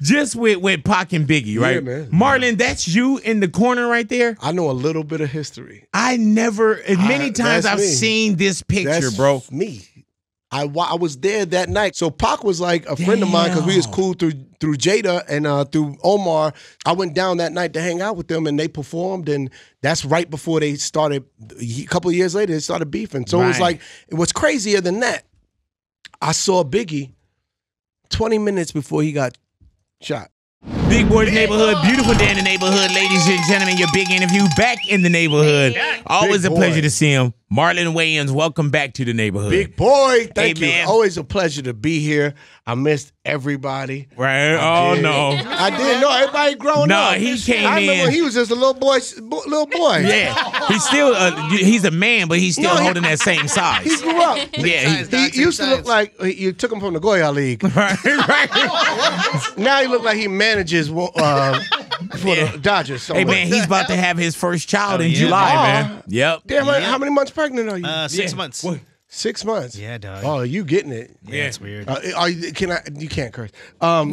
just with with Pac and Biggie, right? man. Marlon, that's you in the corner right there. I know a little bit of history. I never, as many I- times I've me. seen this picture, That's bro. me. I, I was there that night. So Pac was like a friend of mine because we was cool through through Jada and uh, through Omar. I went down that night to hang out with them and they performed and that's right before they started. A couple of years later, they started beefing. So it was like it was crazier than that. I saw Biggie twenty minutes before he got shot. Big Boys Neighborhood, beautiful day in the neighborhood, ladies and gentlemen. Your big interview back in the neighborhood. Always Big a pleasure boy. to see him. Marlon Wayans, welcome back to the neighborhood. Big boy, thank Hey, you. man. Always a pleasure to be here. I missed everybody. right? I Oh did. no. I didn't know everybody growing No, up. he came I in- when he was just a little boy, little boy. Yeah, he's still uh, he's a man, but he's still No, he- holding that same size. He grew up. yeah, he, He used to look like you took him from the Goya League. right, right. Now he look like he manages uh, for Yeah. the Dodgers. Hey man, he's about to have his first child in yeah, July, dog. man. Yep. Damn, how many months pregnant are you? Uh, six Yeah. months. What? Six months. Yeah, dog. Oh, you getting it? yeah, it's weird. Uh, are you? Can I? You can't curse. Um,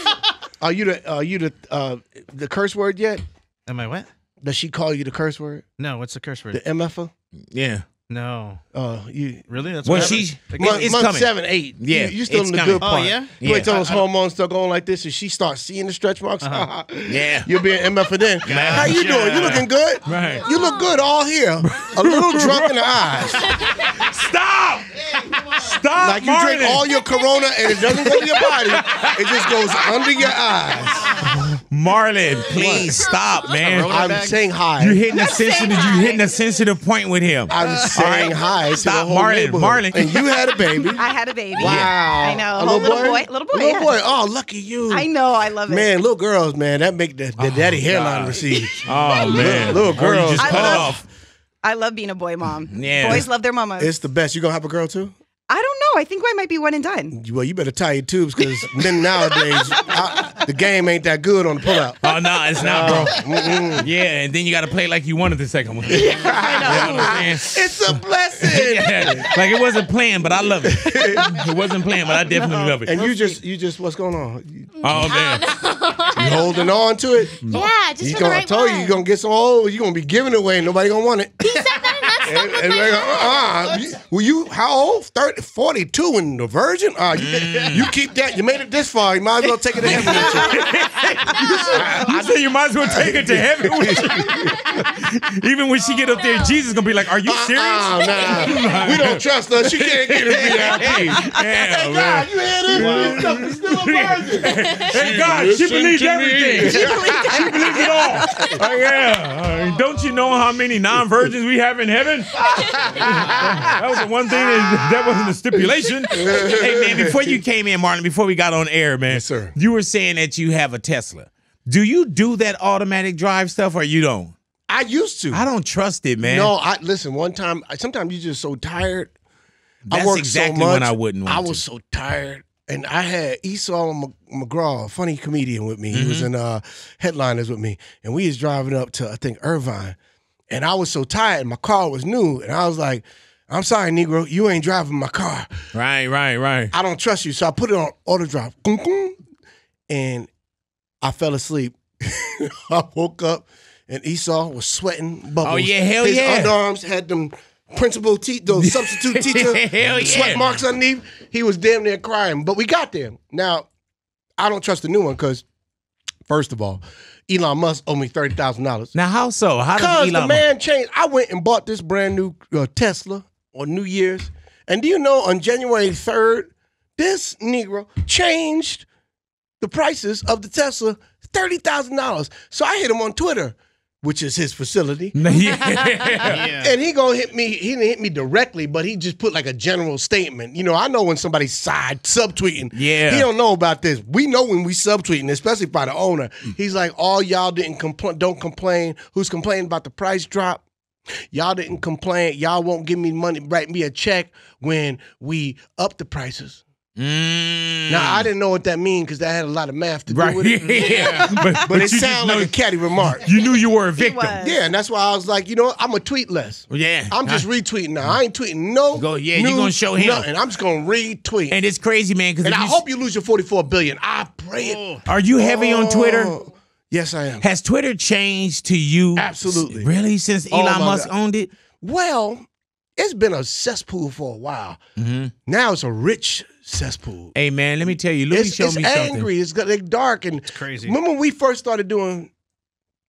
are you the? Are you the? Uh, the curse word yet? Am I what? Does she call you the curse word? No, what's the curse word? The MFer? Yeah. No. Uh, you. Really? That's Well, what she- happened? Month, it's month coming. seven, eight. Yeah, you, you still it's in the coming. good Oh, part. yeah? You wait till those hormones start going like this, and she starts seeing the stretch marks. Yeah. You'll be an MF then. How you doing? You looking good? Right. You look good all here. A little drunk in the eyes. Stop! Stop, Like you drink all your Corona and it doesn't go to your body. It just goes under your eyes. Marlon, please stop, man. I'm bag? saying hi. You hitting a sensitive. You hitting a sensitive point with him. I'm saying hi Stop, Marlon. Marlon. And you had a baby. I had a baby. Wow. I know. A Oh, little, little boy? boy- little boy, Little yeah. boy. Oh, lucky you. I know. I love it. Man, little girls, man, that make the, the oh, daddy hairline recede. Oh man, little Or girls. just I cut love- off. I love being a boy mom. Yeah. Boys love their mamas. It's the best. You gonna have a girl too? I don't know. Oh, I think I might be one and done. Well, you better tie your tubes because men nowadays, I, the game ain't that good on the pullout. Oh no, it's not, bro. Uh, yeah, and then you got to play like you wanted the second one. Yeah, I You know what I'm? It's a blessing. Yeah, like it wasn't planned, but I love it. It wasn't planned, but I definitely love it. And you just, you just, what's going on? Oh man, you holding on to it? Yeah, just You for gonna, the I right told you, one. you gonna get some old. you are gonna be giving it away. and Nobody gonna want it. He said that, and And, stuck with and my they go, head. uh-uh. You- Well, you how old? 30, 42 and the virgin? Uh, you, Mm. you keep that. You made it this far. You might as well take it to heaven. with you. you said you might as well take it to heaven. with you. Even when she get up there, Jesus gonna be like, "Are you serious?" Uh, nah. we don't trust her. She can't get a VIP. Yeah, God, you hear this? This stuff is still a virgin. Hey God, she believes everything. She believes it all. Oh, yeah. Uh, don't you know how many non-virgins we have in heaven? That was the one thing that, that wasn't a stipulation. hey man, before you came in, Martin, before we got on air, man, Yes, sir. you were saying that you have a Tesla. Do you do that automatic drive stuff or you don't? I used to. I don't trust it, man. No, I listen. One time, sometimes you're just so tired. That's I worked exactly so much. when I wouldn't want I to. was so tired, and I had Esau McGraw, a funny comedian, with me. He Mm-hmm. was in uh, headliners with me, and we was driving up to I think Irvine, and I was so tired. And my car was new, and I was like, "I'm sorry, Negro, you ain't driving my car. Right, right, right. I don't trust you." So I put it on auto drive, and I fell asleep. I woke up, and Esau was sweating bubbles. Oh, yeah, hell His yeah. underarms had them principal those substitute teacher yeah. sweat marks underneath. He was damn near crying, but we got there. Now, I don't trust the new one because, first of all, Elon Musk owe me thirty thousand dollars. Now, how so? How does Elon? the man changed. I went and bought this brand new uh, Tesla on New Year's, and do you know on January third, this Negro changed the prices of the Tesla thirty thousand dollars. So I hit him on Twitter, which is his facility. yeah. Yeah. And he gonna hit me. He didn't hit me directly, but he just put like a general statement. You know, I know when somebody's side subtweeting. Yeah. he don't know about this. We know when we subtweeting, especially by the owner. Mm. He's like, all y'all didn't complain. Don't complain. Who's complaining about the price drop? Y'all didn't complain. Y'all won't give me money, write me a check when we up the prices. Mm. Now I didn't know what that mean because that had a lot of math to do Right. with it. Yeah. But, But, it sounded like a catty remark. you knew you were a victim. Yeah, and that's why I was like, you know, what? I'm gonna tweet less. Yeah. I'm just retweeting now. I ain't tweeting no. Go- yeah, you news, gonna show him. nothing. I'm just gonna retweet. and it's crazy, man. Because And I hope you lose your 44 billion. I pray praying. Are you heavy on Twitter? Oh, yes, I am. Has Twitter changed to you? Absolutely. Really? Since Oh, Elon my Musk God. owned it? Well, it's been a cesspool for a while. Mm-hmm. Now it's a rich cesspool. Hey man, let me tell you, Louis It's, showed it's me something. angry. It's got like dark and it's crazy. Remember when we first started doing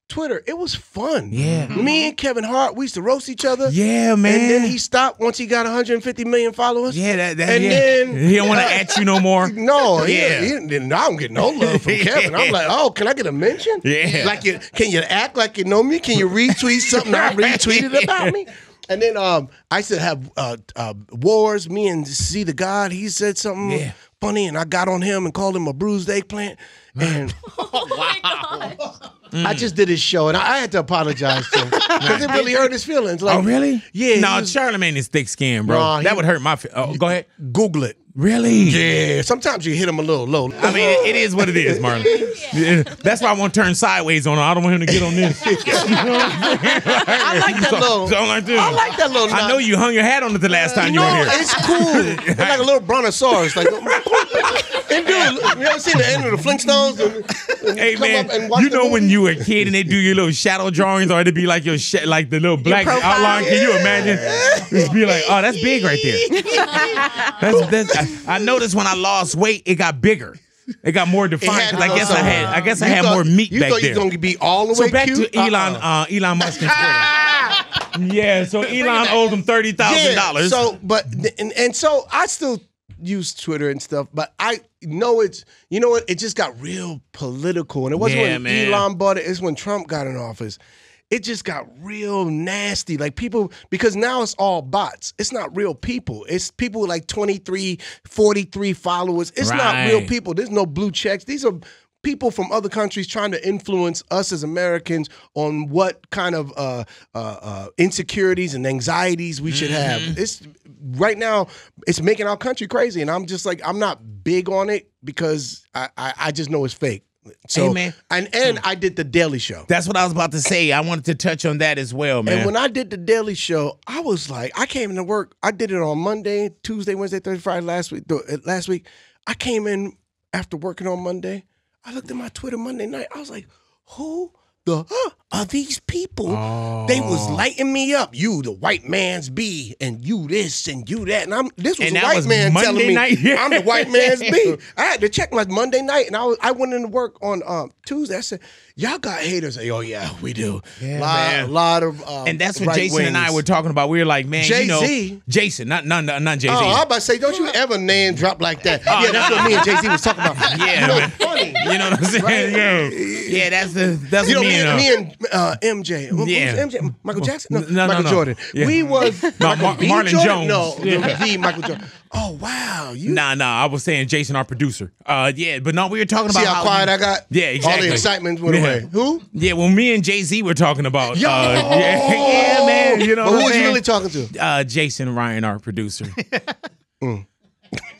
Twitter? It was fun. Yeah. Mm-hmm. Me and Kevin Hart, we used to roast each other. Yeah, man. And then he stopped once he got 150 million followers. Yeah, that, that And yeah. then- he don't want to at you no more. No, Yeah. yeah. He, he, I don't get no love from Kevin. I'm like, oh, can I get a mention? Yeah. Like, you, can you act like you know me? Can you retweet something I retweeted about me? And then um, I used to have uh, uh, wars. Me and See the God, he said something Yeah. funny, and I got on him and called him a bruised eggplant. And Oh my god. I mm. just did his show, and I, I had to apologize to him because it really hurt his feelings. Oh, like, Oh, really? Yeah. No, was- Charlamagne is thick skinned, bro. Nah, he- that would hurt my. Oh, go ahead. Google it. Really? Yeah. Sometimes you hit him a little low. I mean, it, it is what it is, Marlon. Yeah, That's why I want to turn sideways on him. I don't want him to get on this. I like that So- little. so like. I like that little. I know you hung your hat on it the last uh, time you no, were here. it's cool. It's like a little brontosaurus. Like, and dude, you ever seen the end of the Flintstones? And, and Hey man, up and watch you know when you were a kid and they do your little shadow drawings, or it'd be like your sh- like the little black outline. Can you imagine? It'd be like, oh, that's big right there. That's, that's, I, I noticed when I lost weight, it got bigger. It got more defined. had 'cause I to go guess I had, I guess I had thought- more meat you back thought there. you was gonna be all the so way back cute? to Elon, Uh-uh. uh, Elon Musk and Twitter. yeah, so Elon owes him thirty thousand yeah. dollars. So, but and, and so I still use Twitter and stuff, but I know it's you know what it just got real political, and it wasn't Yeah, when man. Elon bought it. It's when Trump got in office. It just got real nasty. Like people, because now it's all bots. It's not real people. It's people with like 23, 43 followers. It's not real people. There's no blue checks. These are people from other countries trying to influence us as Americans on what kind of uh, uh, uh, insecurities and anxieties we should have. It's right now. It's making our country crazy, and I'm just like I'm not big on it because I I, I just know it's fake. So man. and and I did the Daily Show. that's what I was about to say. I wanted to touch on that as well, man. And when I did the Daily Show, I was like, I came into work. I did it on Monday, Tuesday, Wednesday, Thursday, Friday last week. Last week, I came in after working on Monday. I looked at my Twitter Monday night. I was like, who the huh, are these people? They was Oh. lighting me up. You, the white man's B, and you this and you that. And I'm this was And a white was man Monday telling me? I'm the white man's B. I had to check my Monday night, and I was I went into work on um, Tuesday. I said, "Y'all got haters." I, oh yeah, we do. Yeah, lot. A lot of um, and that's what Jason and I were talking about. We were like, man, you know, Jason, not not not, not Jay Z. Oh, I'm about to say, don't you ever name drop like that? yeah, that's what me and Jay Z was talking about. Yeah, you know, man. funny. you know what I'm saying? Yeah, yeah. That's the that's You know, what me, me and, uh, me and uh, MJ. Who- who's Yeah. MJ. Michael Jackson? No, No, no, Michael no. Jordan. Yeah. We was No, Michael Mar- B. Marlon Jordan? Jones. No, Yeah. the Michael Jordan. Oh wow, you Nah, nah. I was saying Jason, our producer. Uh, yeah, but no, we were talking about see how quiet I got? Yeah, exactly. All the excitement went Yeah. away. Who? Yeah, well, me and Jay Z were talking about. Yo! Uh, yeah, yeah, man. You know But who was you really talking to? uh, Jason Ryan, our producer.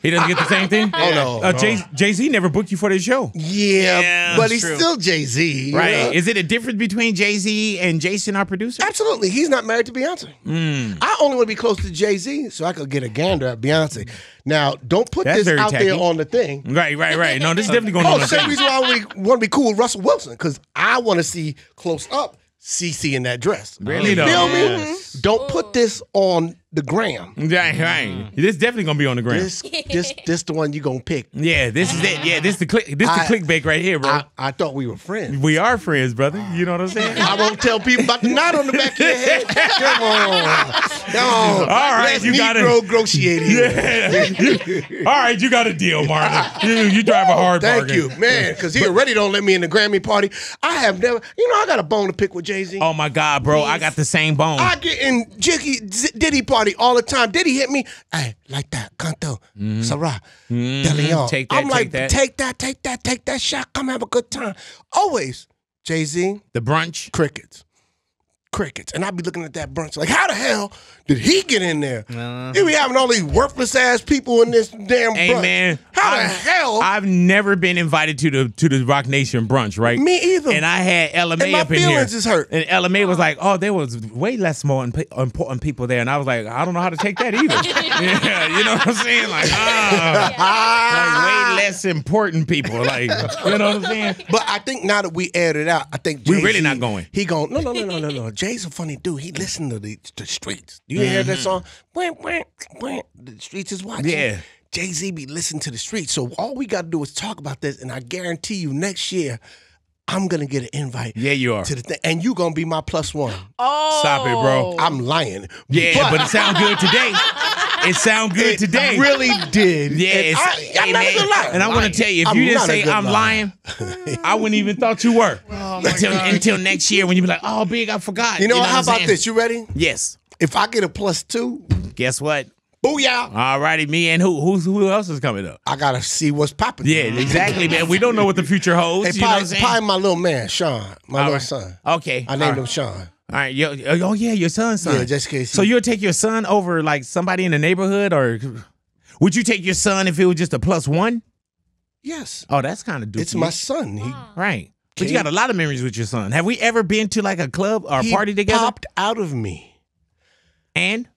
He doesn't get the same thing. Oh, no, Uh, no. Jay Jay Z never booked you for the show, Yeah, Yeah, but he's true. still Jay Z. right? Is it a difference between Jay Z and Jason, our producer? Absolutely. He's not married to Beyonce. Mm. I only want to be close to Jay Z so I could get a gander at Beyonce. Now, don't put That's this out tacky. there on the thing. Right, right, right. No, this is definitely going Oh, on. the same thing. reason why we want to be cool with Russell Wilson because I want to see close up CC in that dress. Really you feel me? Don't put this on the gram. Right, right. This definitely gonna be on the gram. This, this, this the one you gonna pick. yeah, this is it. Yeah, this the click. This I- the clickbait right here, bro. I, I thought we were friends. we are friends, brother. You know what I'm saying? I won't tell people about the knot on the back of your head. Come on. Come on. All right, Let's you got it. Negro negotiate. Yeah. All right, you got a deal, Marlon. You, you drive a hard Thank bargain. you, man, because he already don't let me in the Grammy party. I have never, you know, I got a bone to pick with Jay Z. Oh my God, bro! I got the same bone. I get in Jiggy Diddy party all the time. Did he hit me, hey, like that, Canto, Sarah, De Leon. Mm-hmm. Take that, I'm take like, that. take that, take that, take that shot. Come have a good time. Always, Jay Z, the brunch. crickets. crickets. And I'd be looking at that brunch like, how the hell did he get in there? Uh. Here we having all these worthless ass people in this damn Hey brunch. man, How the I've- hell? I've never been invited to the to the Roc Nation brunch, right? Me either. And I had LMA And up in here. My feelings is hurt. And LMA was like, "Oh, there was way less more imp- important people there," and I was like, "I don't know how to take that either." yeah, you know what I'm saying? Like, ah, like way less important people. Like, you know what I'm saying? But I think now that we aired it out, I think We Jay-Z, really not going. He going no no no no no no. Jay's a funny dude. He listened to the, the streets. You hear that mm-hmm. song? Wham, wham, wham. The streets is watching. Yeah. Jay Z be listening to the streets. So all we got to do is talk about this, and I guarantee you next year. I'm gonna get an invite. Yeah, you are. to the thing, and you gonna be my plus one. Oh, Stop it, bro. I'm lying. Yeah, but, it sound good today. It sound good it today. really did. Yeah, And it's, I, I'm hey, not man, a good liar. and I want to tell you, if I'm you didn't say I'm liar. lying, I wouldn't even thought you were oh until until next year when you be like, "Oh, big, I forgot." You know, what how about saying? this? You ready? Yes. If I get a plus two, Guess what? booyah! All righty, me and who? Who's who else is coming up? I gotta see what's popping. Yeah, exactly, man. We don't know what the future holds. Hey, you know what I'm probably, my little man, Sean, my All little right. son. Okay. I all named right. him Sean. All right. Yo, oh, oh yeah, your son's son. Yeah, just in case. So he- you'll take your son over like somebody in the neighborhood, or would you take your son if it was just a plus one? yes, Oh, that's kind of dookie. it's my son. He, right. But you got a lot of memories with your son. Have we ever been to like a club or a he party together? popped out of me. And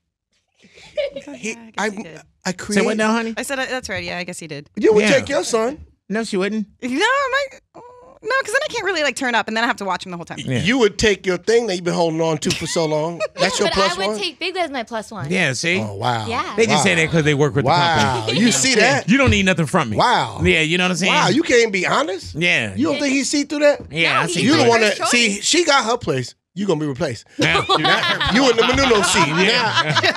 He, Yeah, I, I guess he did. I say created. what now, honey? I said uh, that's right. Yeah, I guess he did. You would Yeah. take your son. No, she wouldn't. No, my, no, because then I can't really like turn up, and then I have to watch him the whole time. Yeah. You would take your thing that you've been holding on to for so long. That's your but plus I would one. take Big as my plus one. Yeah. See. oh wow. Yeah. They just wow. say that because they work with the Wow, company. you see that? You don't need nothing from me. Wow. Yeah, you know what I'm saying? Wow, you can't be honest. Yeah. You don't think he see through that? yeah, No, I see. You through the it. one First that see. choice. She got her place. You gonna be replaced. Now- You in the Menudo seat. Now,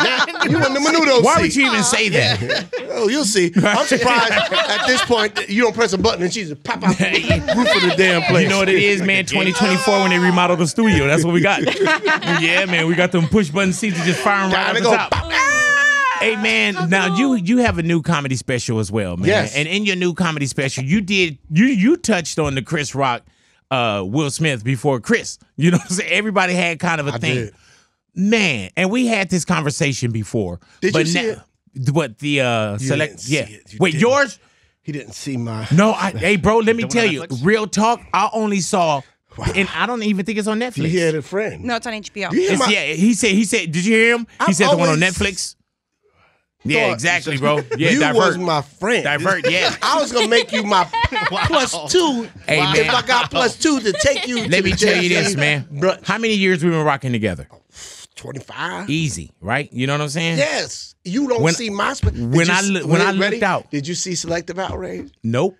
now you in the Menudo Why seat. would you even say that? Oh, you'll see. I'm surprised at this point that you don't press a button and she just pop out the roof of the damn place. You know what it is, man? 2024 when they remodel the studio. That's what we got. yeah, man. We got them push button seats that just fire 'em right Gotta the go. top. Hey man, now you you have a new comedy special as well, man. Yes. And in your new comedy special, you did you you touched on the Chris Rock, uh, Will Smith before Chris. You know what I'm saying? Everybody had kind of a I thing. did. Man, and we had this conversation before. Did but you see now- What the uh select didn't see yeah. it. You Wait, didn't. yours? He didn't see my. No, I, hey, bro, let me tell you, Netflix? real talk. I only saw, and I don't even think it's on Netflix. You hear the friend? No, it's on HBO. You hear It's- my, yeah, he said. He said. Did you hear him? He I've said the one on Netflix. Yeah, exactly, bro. Yeah, you divert. was my friend. Divert, yeah. I was gonna make you my plus two. Hey, if. I got plus two to take you. Let me tell you this, man. brunch. How many years we been rocking together? Twenty-five. Easy, right? You know what I'm saying? Yes, you don't When- see my. Sp- when you I loo- when I ready? looked out- Did you see selective outrage? Nope.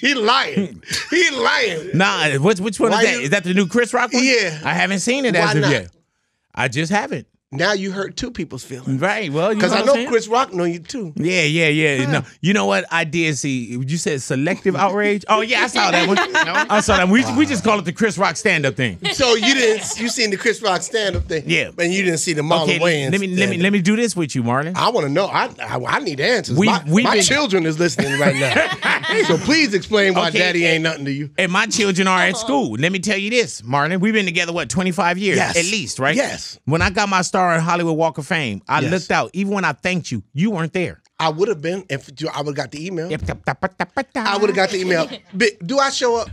He lying. he lying. Nah. Which which one Why is that? you- Is that the new Chris Rock one? Yeah. I haven't seen it Why as of not? yet. I just haven't. Now you hurt two people's feelings. Right. Well, you Because I know saying? Chris Rock know you too. Yeah, yeah, yeah. No, you know what? I did see. You said selective outrage. Oh yeah, I saw that one. I saw that. We we just call it the Chris Rock stand up thing. So you didn't you seen the Chris Rock stand up thing? Yeah. And you didn't see the Marlon Okay, Wayans. let me let me let me do this with you, Marlon. I want to know. I, I I need answers. We- my we've my been- children is listening right now. so please explain why Okay. Daddy ain't nothing to you. And my children are at uh-huh. school. Let me tell you this, Marlon. We've been together what twenty five years Yes. at least, right? Yes. When I got my star in Hollywood Walk of Fame, I Yes. looked out. Even when I thanked you, you weren't there. I would have been if I would have got the email. I would have got the email. Do I show up?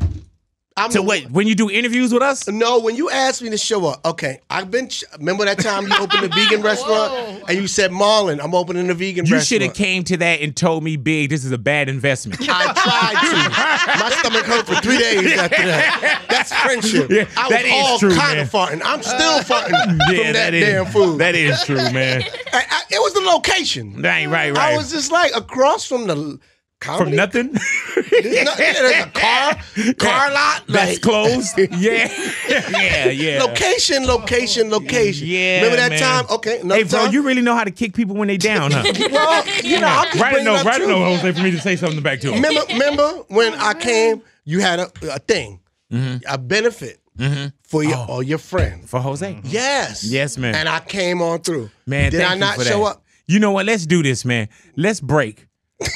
I'm So wait, when you do interviews with us? No, when you asked me to show up, okay, I've been. Remember that time you opened a vegan restaurant and you said, "Marlon, I'm opening a vegan restaurant. You should have came to that and told me, Big, this is a bad investment. I tried to. My stomach hurt for three days after that. That's friendship. Yeah, I was that is all true, kind man. of farting. I'm uh, still farting from that, is, damn food. That is true, man. I- I- it was the location. Right, right, right. I was just like across from the comedy. From nothing. There's, no- there's a car, car lot. That's like- closed. Yeah, yeah, yeah. Location, location, location. Yeah, Remember that man. time? Okay, another Hey, bro, time. you really know how to kick people when they down, huh? well, you know, I'm just Write a bringing note, up write truth. note, Jose, for me to say something back to him. Remember, remember when I came, you had a, a thing, mm-hmm. a benefit mm-hmm. for your oh. all your friends. For Jose. Mm-hmm. Yes. Yes, man. And I came on through. Man, did thank I you not for show that. up? You know what? Let's do this, man. Let's break.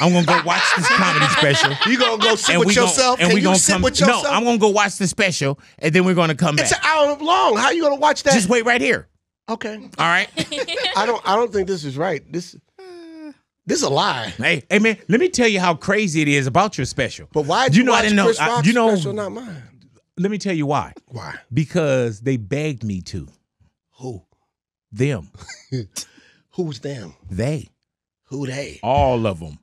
I'm gonna go watch this comedy special. You gonna go sit And with we yourself and we you gonna sit come. with No. I'm gonna go watch the special, and then we're gonna come It's back. an hour long. How you gonna watch that? Just wait right here. Okay. All right. I don't. I don't think this is right. This. This is a lie. hey, hey, man. Let me tell you how crazy it is about your special. But why? You know I didn't know. I- you know. special, not mine. Let me tell you why. Why? Because they begged me to. Who? Them. Who's them? They. Who they? All of them.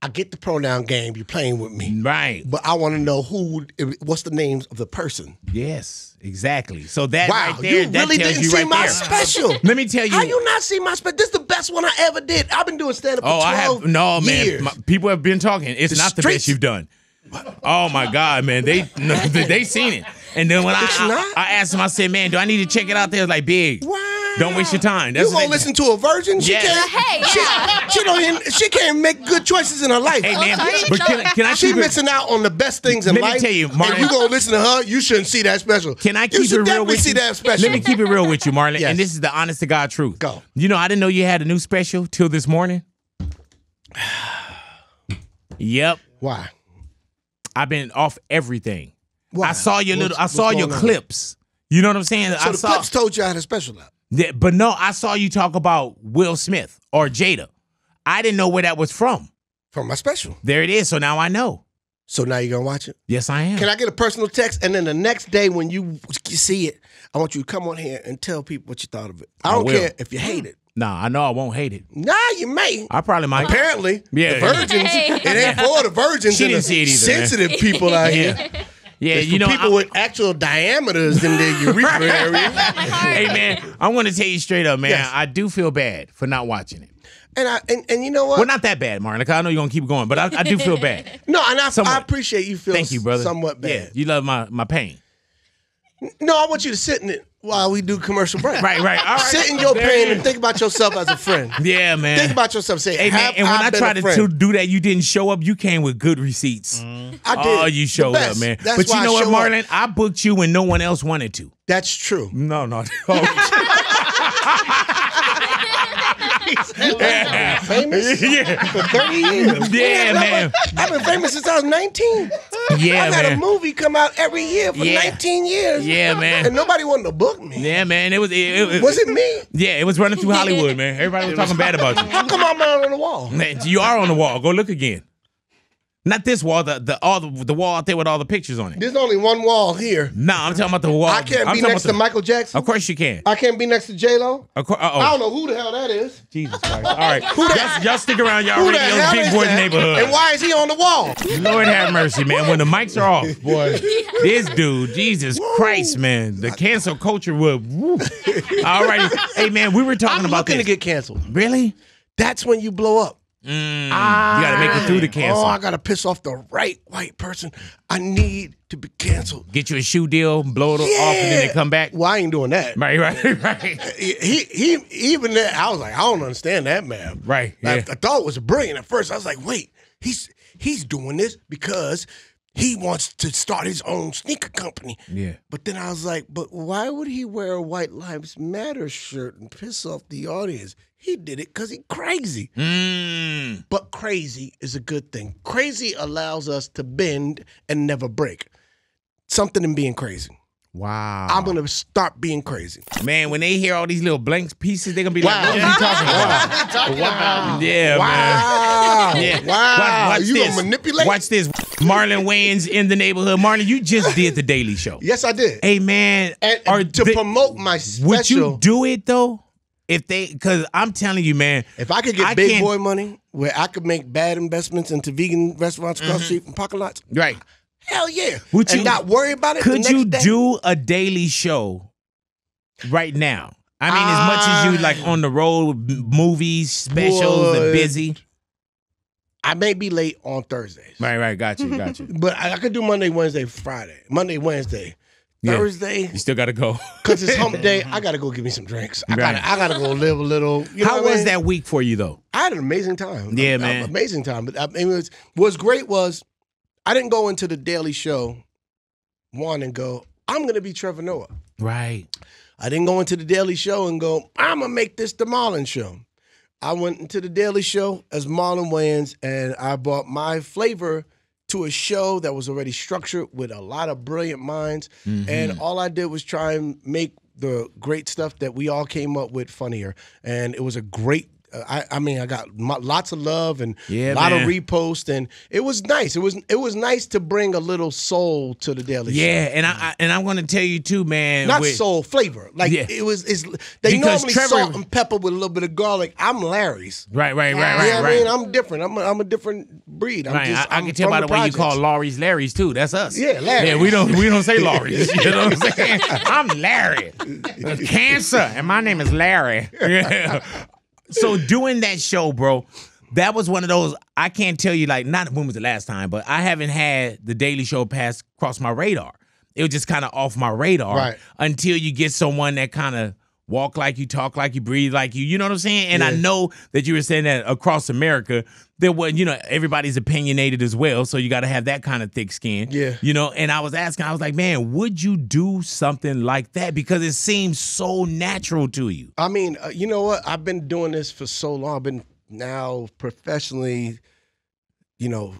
I get the pronoun game. You're playing with me, Right. but I want to know who. What's the names of the person? Yes. Exactly. So that wow, right there, you that really tells didn't you see right my there. special. Let me tell you. How you not see my special? This is the best one I ever did. I've been doing stand up for Oh, 12 I have no man. My, people have been talking. It's The not the best you've done. Oh my God, man! They no, they, seen it, and then when I, I? I asked them, I said, "Man, do I need to check it out?" There, like big. Wow. Don't waste your time. That's you gonna listen to a virgin? She Yes. can't. Hey, she, yeah. she don't. Even, she can't make good choices in her life. Hey man, but can, can I She keep it? missing out on the best things in Let me life. tell you, and Martin- you gonna listen to her? You shouldn't see that special. Can I You keep it real definitely with see you? that special. Let me keep it real with you, Marlon. Yes. And this is the honest to God truth. Go. You know, I didn't know you had a new special till this morning. yep, Why? I've been off everything. Why? I saw your What's- little. I saw your going on? clips. You know what I'm saying? So I the saw. clips told you I had a special out. Yeah, but no, I saw you talk about Will Smith or Jada. I didn't know where that was from. from my special. There it is. So now I know. So now you're gonna watch it. Yes, I am. Can I get a personal text? And then the next day when you see it, I want you to come on here and tell people what you thought of it. I I don't will. care if you hate it. Nah, I know I won't hate it. Nah, you may. I probably might. Apparently, Yeah. the virgins. Hey. It ain't for the virgins. She and didn't the see it either, man. Sensitive people out here. Yeah, It's you know. people I- with actual diameters in their urethra area. My hey man, I want to tell you straight up, man. Yes. I do feel bad for not watching it. And I and, and you know what? Well, not that bad, Marlon. 'cause I know you're gonna keep going, but I, I do feel bad. no, and I, I appreciate you feeling. Thank you, brother. somewhat bad. Yeah, you love my my pain. No, I want you to sit in it while we do commercial break. Right, right. All right. Sit in your There pain it and is. think about yourself as a friend. Yeah, man. Think about yourself. Say, Hey man, have and when I, been tried a to, friend? to do that, you didn't show up. You came with good receipts. Mm-hmm. I oh, did. Oh, you The showed up, best. man. That's but you why I know what, show up. Marlon? I booked you when no one else wanted to. That's true. No, no. yeah. Famous yeah. for 30 years. Yeah, man. I've been famous since I was 19. Yeah, I've had a movie come out every year for Yeah. 19 years. Yeah, man. And nobody wanted to book me. Yeah, man. It was. It, it, Was it me? Yeah, it was running through Hollywood, man. Everybody was talking bad about you. How come I'm not on the wall? Man, you are on the wall. Go look again. Not this wall, the the all the, the wall out there with all the pictures on it. There's only one wall here. Nah, I'm talking about the wall. I can't I'm be next to the- Michael Jackson. Of course you can. I can't be next to J Lo. Of course. I don't know who the hell that is. Jesus Christ. All right. Y'all, y'all stick around. Y'all Who the hell Big that? neighborhood. And why is he on the wall? Lord have mercy, man. When the mics are off, boy, this dude, Jesus Christ, man, the cancel culture would. Woo. All right, hey man, we were talking I'm about looking this. to get canceled. really? That's when you blow up. Mm, you got to make it through the cancel. Oh, I gotta piss off the right white person. I need to be canceled. Get you a shoe deal, blow it off, and then they come back. Well, I ain't doing that. Right, right, right, He, he, even that, I was like, I don't understand that, man. right. I, Yeah. I thought it was brilliant at first. I was like, wait, he's he's doing this because he wants to start his own sneaker company. Yeah. But then I was like, but why would he wear a White Lives Matter shirt and piss off the audience? He did it because he crazy. Mm. But crazy is a good thing. Crazy allows us to bend and never break. Something in being crazy. Wow. I'm gonna start being crazy. man, when they hear all these little blank pieces, they're gonna be Wow. like, "What are you talking about?" talking about? Yeah, man. Wow. Yeah. Wow. Watch, watch you this. gonna manipulate? Watch this. Marlon Wayans in the neighborhood. Marlon, you just did the Daily Show. Yes, I did. Hey man, And, are to they- promote my special. would you do it though? If they, because I'm telling you, man. if I could get I big boy money where I could make bad investments into vegan restaurants across the street from parking lots, Right? hell yeah. Mm-hmm. Would and you- not worry about it. Could you day. do a Daily Show right now? I mean, as much as you like on the road, with movies, specials, and busy. I may be late on Thursdays. Right, right. Got you, got you. But I, I could do Monday, Wednesday, Friday. Monday, Wednesday. Yeah. Thursday, You still got to go. because it's hump day, I gotta go give me some drinks. I Right. gotta I gotta go live a little. You know How what I was mean? that week for you though? I had an amazing time. Yeah, A- a- man. amazing time. But I mean, it was, what's great was I didn't go into the Daily Show one and go, I'm gonna be Trevor Noah. Right. I didn't go into the Daily Show and go, I'm gonna make this the Marlon Show. I went into the Daily Show as Marlon Wayans, and I bought my flavor to a show that was already structured with a lot of brilliant minds. Mm-hmm. And all I did was try and make the great stuff that we all came up with funnier. And it was a great. I, I mean, I got mo- lots of love and Yeah, a lot man. of reposts, and it was nice. It was it was nice to bring a little soul to the Daily Show. Yeah, and I, I and I'm gonna tell you too, man. Not with- soul flavor. Like Yeah. it was. It's they Because normally Trevor- salt and pepper with a little bit of garlic. I'm Larry's. Right, right, right, You right, know right. I mean? I'm different. I'm a, I'm a different breed. I'm Right, just, I, I I'm can tell by the way you call Larry's Larry's too. That's us. Yeah, Larry. Yeah, we don't we don't say Larry's. You know what I'm saying? I'm Larry. Cancer, and my name is Larry. Yeah. So doing that show, bro, that was one of those. I can't tell you like not when was the last time, but I haven't had the Daily Show pass cross my radar. It was just kind of off my radar Right. until you get someone that kind of walk like you, talk like you, breathe like you. You know what I'm saying? And I know that you were saying that across America, there was, you know, everybody's opinionated as well. So you got to have that kind of thick skin. Yeah. You know, and I was asking, I was like, man, would you do something like that? Because it seems so natural to you. I mean, uh, you know what? I've been doing this for so long. I've been now professionally, you know,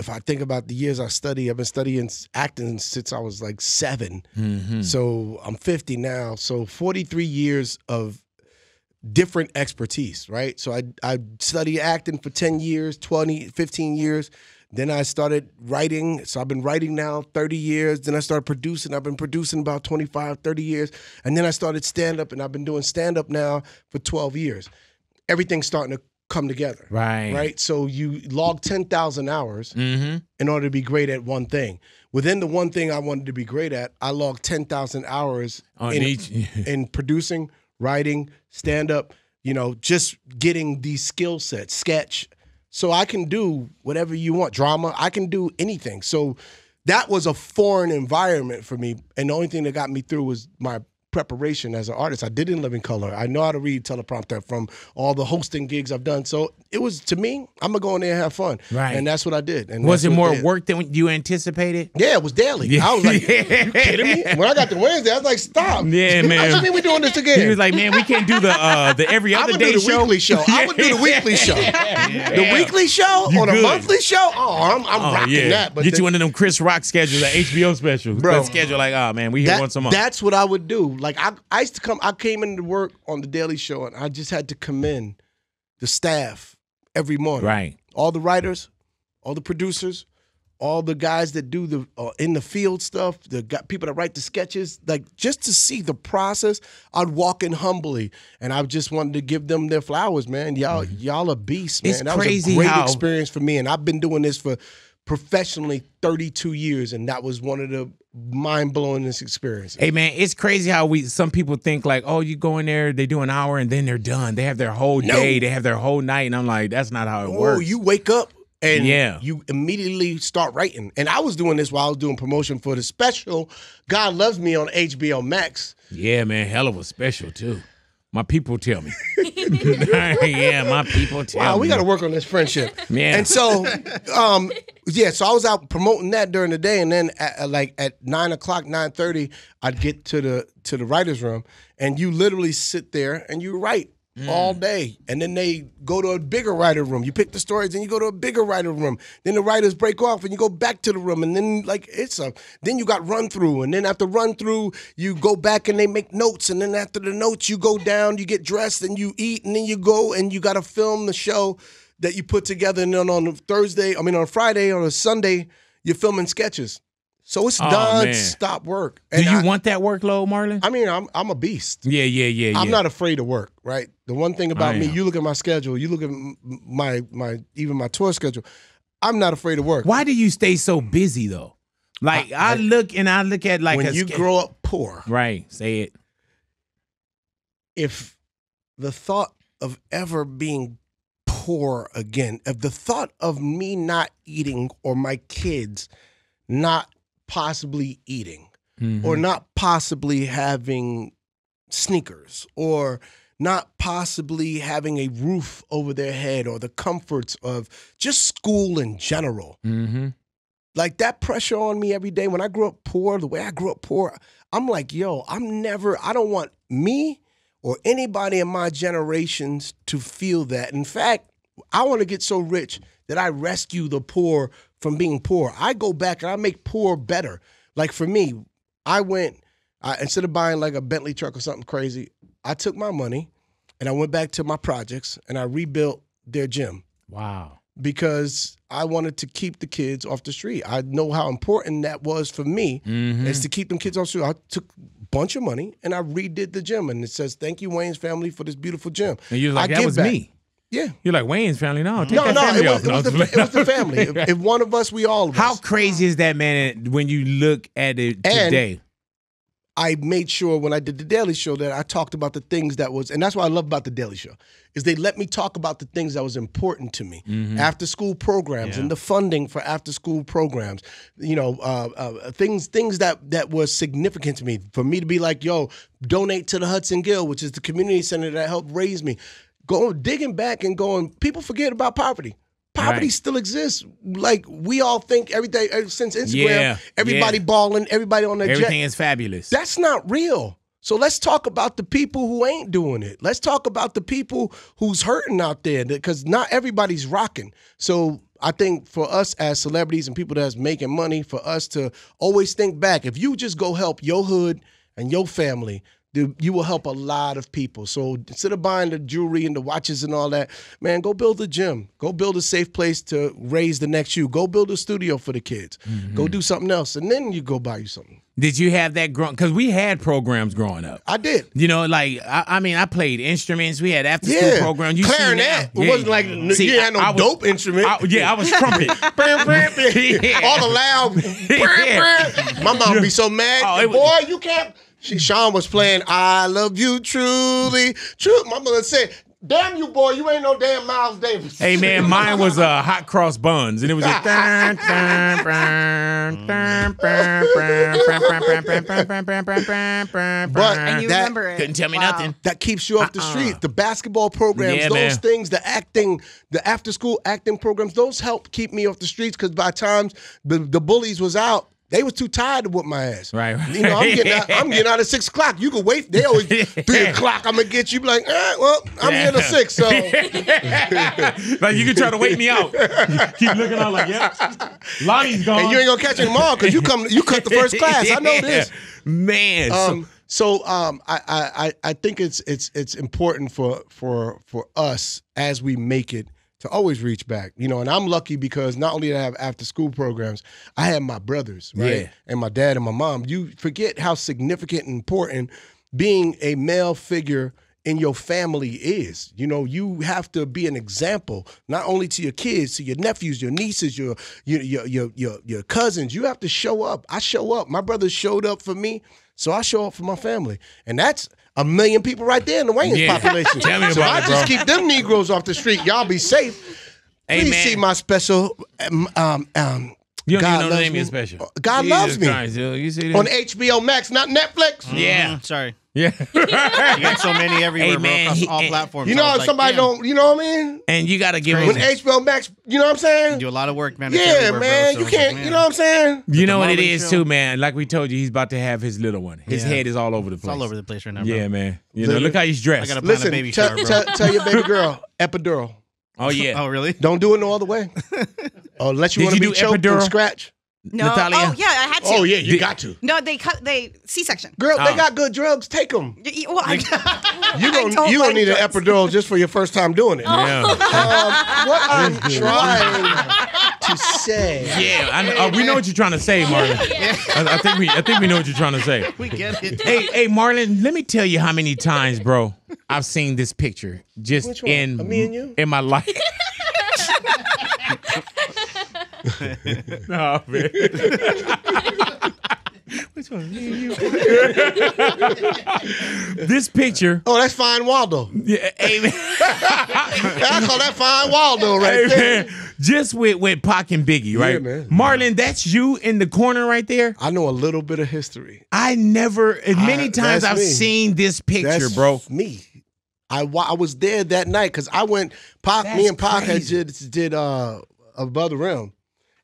if I think about the years I study, I've been studying acting since I was like 7 Mm-hmm. So I'm 50 now. So 43 years of different expertise, right? So I I studied acting for 10 years, 20, 15 years. Then I started writing. So I've been writing now 30 years. Then I started producing. I've been producing about 25, 30 years. And then I started stand up and I've been doing stand up now for 12 years. Everything's starting to come together. Right. Right? So you log 10,000 hours Mm-hmm. in order to be great at one thing. Within the one thing I wanted to be great at, I logged 10,000 hours On in, each- in producing, writing, stand up, you know, just getting these skill sets, sketch. So I can do whatever you want, drama, I can do anything. So that was a foreign environment for me. And the only thing that got me through was my preparation as an artist. I did in living color. I know how to read teleprompter from all the hosting gigs I've done. So it was to me, I'm gonna go in there and have fun. Right. And that's what I did. And Was it more did. work than you anticipated? Yeah, it was daily. I was like, you kidding me? When I got to Wednesday, I was like, stop. Yeah, man. you mean we're doing this again? He was like, man, we can't do the uh the every I other day do the show. weekly show. I would do the weekly show. The weekly show You or the good. monthly show? Oh, I'm, I'm Oh rocking yeah, that. But get the- you one of them Chris Rock schedules, that HBO specials. Bro. That schedule like, oh man, we here that- once a month. That's what I would do. Like I, I used to come. I came into work on the Daily Show, and I just had to commend the staff every morning. right. all the writers, all the producers, all the guys that do the uh, in the field stuff, the people that write the sketches, like just to see the process, I'd walk in humbly, and I just wanted to give them their flowers, man. Y'all, y'all are beasts, man. Mm-hmm. It's that crazy was a great how- experience for me, and I've been doing this for professionally 32 years, and that was one of the mind blowing this experience. Hey man, it's crazy how we some people think like, oh, you go in there, they do an hour and then they're done. They have their whole No. day, they have their whole night, and I'm like, that's not how it Oh, works. you wake up and Yeah. you immediately start writing. And I was doing this while I was doing promotion for the special God Loves Me on HBO Max. yeah, man, hell of a special too. My people tell me. yeah, my people tell Wow, me. we got to work on this friendship. Yeah. And so, um, yeah, so I was out promoting that during the day, and then at, like at nine o'clock, nine thirty, I'd get to the to the writers' room, and you literally sit there and you write Mm. all day, and then they go to a bigger writer room. You pick the stories, and you go to a bigger writer room. Then the writers break off, and you go back to the room, and then like it's a then you got run through, and then after run through, you go back and they make notes, and then after the notes, you go down, you get dressed, and you eat, and then you go and you got to film the show that you put together, and then on Thursday, I mean on Friday or a Sunday, you're filming sketches. So it's Oh, non-stop work. Do And you I, want that workload, Marlon? I mean, I'm I'm a beast. yeah, yeah, yeah, yeah. I'm not afraid of work, right? The one thing about me, you look at my schedule, you look at my my even my tour schedule. I'm not afraid of work. Why do you stay so busy though? Like I, I- look and I look at like when a you grow up poor, right. Say it. if the thought of ever being poor again, if the thought of me not eating or my kids not possibly eating Mm-hmm. or not possibly having sneakers or not possibly having a roof over their head or the comforts of just school in general. Mm-hmm. Like that pressure on me every day when I grew up poor, the way I grew up poor, I'm like, yo, I'm never, I don't want me or anybody in my generations to feel that. In fact, I want to get so rich that I rescue the poor from being poor. I go back and I make poor better. Like for me, I went I, instead of buying like a Bentley truck or something crazy, I took my money and I went back to my projects and I rebuilt their gym Wow. because I wanted to keep the kids off the street. I know how important that was for me Mm-hmm. is to keep them kids off the street. I took a bunch of money and I redid the gym and it says, Thank you, Wayans family, for this beautiful gym. And you're like, I that was back. me. Yeah. You're like Wayans family. No, take No, that no, family it was, off. it, No, was the, it was the family. If, if one of us, we all of How us. crazy is that, man? When you look at it And- today, I made sure when I did the Daily Show that I talked about the things that was, and that's what I love about the Daily Show, is they let me talk about the things that was important to me. After school programs and the funding for after school programs, you know, uh, uh, things things that that was significant to me. For me to be like, yo, donate to the Hudson Guild, which is the community center that helped raise me. Going digging back and going, people forget about poverty. Poverty Right. still exists. Like we all think every day since Instagram, Yeah, everybody yeah. balling, everybody on their jet. everything is fabulous. That's not real. So let's talk about the people who ain't doing it. Let's talk about the people who's hurting out there because not everybody's rocking. So I think for us as celebrities and people that's making money, for us to always think back, if you just go help your hood and your family, the- you will help a lot of people. So instead of buying the jewelry and the watches and all that, man, go build a gym. Go build a safe place to raise the next you. Go build a studio for the kids. Mm-hmm. Go do something else, and then you go buy you something. Did you have that growing? Because we had programs growing up. I did. You know, like I, I mean, I played instruments. We had after school Yeah, programs. You clarinet. now- It wasn't like See, you had no I- I was- dope instrument. I- yeah, I was trumpet. Bam, bam, bam. Yeah. All the loud. bam, bam. My mom be so mad. Oh, it was- Boy, you can't. She, Sean was playing "I Love You Truly." True, my mother said, Damn you, boy! You ain't no damn Miles Davis. Hey man, mine was uh, hot cross buns, and it was like. but and you that, remember it. Couldn't tell me wow. nothing. That keeps you off the street. The basketball programs, yeah, those man. things, the acting, the after school acting programs, those help keep me off the streets because by times the, the bullies was out, they was too tired to whoop my ass. Right, right. You know, I'm getting out, I'm getting out at six o'clock. You can wait. They always three o'clock. I'm gonna get you. Be like, eh, well, I'm here till six. So like you can try to wait me out. Keep looking out like, yeah, Lonnie's gone. and you ain't gonna catch him tomorrow because you come you cut the first class. I know this. Man, so- Um, so um, I, I I- I think it's it's it's important for for for us as we make it to always reach back, you know. And I'm lucky because not only do I have after school programs, I had my brothers, right, Yeah. and my dad and my mom. You forget how significant and important being a male figure in your family is. You know, you have to be an example not only to your kids, to your nephews, your nieces, your your your your your, your cousins. You have to show up. I show up. My brothers showed up for me, so I show up for my family, and that's. A million people right there in the Wayans Yeah. population. Tell me so about I it, just keep them Negroes off the street. Y'all be safe. Hey, Please see my special. Um, um, um, you don't God even know the loves name of me. your special. God Jesus loves me Christ, yo, you see on? HBO Max, not Netflix. Yeah, Mm, sorry. yeah. You got so many everywhere, Hey, bro, across he- all and- platforms. You I know, was if like, somebody damn, don't, you know what I mean? and you got to give When him. HBO Max, you know what I'm saying? You do a lot of work, man. It's Yeah, everywhere, bro, man. so you it's like, can't, man, you know what I'm saying? You know what it Marley is Show. too, man. Like we told you, he's about to have his little one. His Yeah. head is all over the It's place. all over the place right now, bro. Yeah, man. You know, look how he's I dressed. got to plan a Listen, baby tell, shower, bro. tell, tell your baby girl, epidural. Oh yeah. Oh, really? Don't do it no other way. Oh, unless you Did want to you be do choked epidural? scratch. No. Natalia? Oh yeah, I had to. Oh, yeah, you Did- got to. No, they cut. They C-section. Girl, Oh. they got good drugs. Take them. Y- y- Well, I, You I gonna, don't you gonna like need an drugs. epidural just for your first time doing it. Yeah. Um, what I'm trying to say. Yeah, I know, uh, we know what you're trying to say, Marlon. I, I think we, I think we know what you're trying to say. We get it. Hey, hey, Marlon, let me tell you how many times, bro, I've seen this picture just Which one? in Of me and you? in my life. No, man. Which one? Me and you. this picture. Oh, that's fine Waldo. Yeah, hey, man. I call that fine Waldo right Hey, there. Just with with Pac and Biggie, right? man. Marlon, that's you in the corner right there. I know a little bit of history. I never, as many I- times that's I've me. seen this picture, That's bro. me. I, wa- I was there that night because I went. Pac, me and Pac had crazy. did, did uh, above the rim,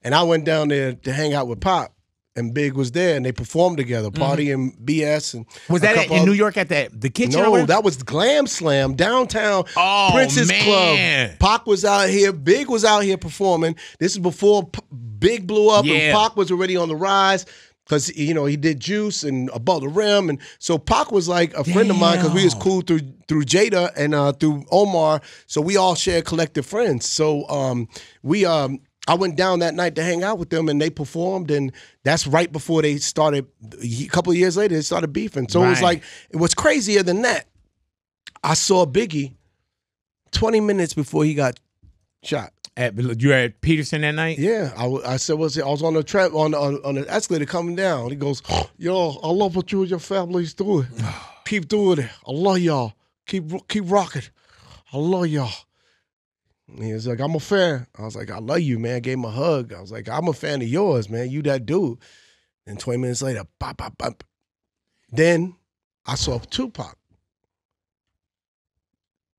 and I went down there to hang out with Pop, and Big was there, and they performed together. Party and BS and Mm-hmm. Was a that couple in New York at the the kitchen? or No, whatever? that was Glam Slam downtown. Oh, Princess man. Club. Pac was out here. Big was out here performing. This is before P- Big blew up, Yeah. and Pac was already on the rise. Cause you know he did Juice and Above the Rim, and so Pac was like a friend of mine because we was cool through through Jada and uh, through Omar. So we all shared collective friends. So um, we um, I went down that night to hang out with them, and they performed, and that's right before they started. A couple of years later, they started beefing. So it was like it was crazier than that. I saw Biggie 20 minutes before he got shot. At, you were at Petersen that night? Yeah, I said, "Was it?" I was on the trap on the, on, on the escalator coming down. He goes, "Yo, I love what you and your family's doing. Keep doing it. I love y'all. Keep keep rocking. I love y'all." He was like, "I'm a fan." I was like, "I love you, man." gave him a hug. I was like, "I'm a fan of yours, man. You that dude." And 20 minutes later, bop, bop, bop. Then I saw Tupac.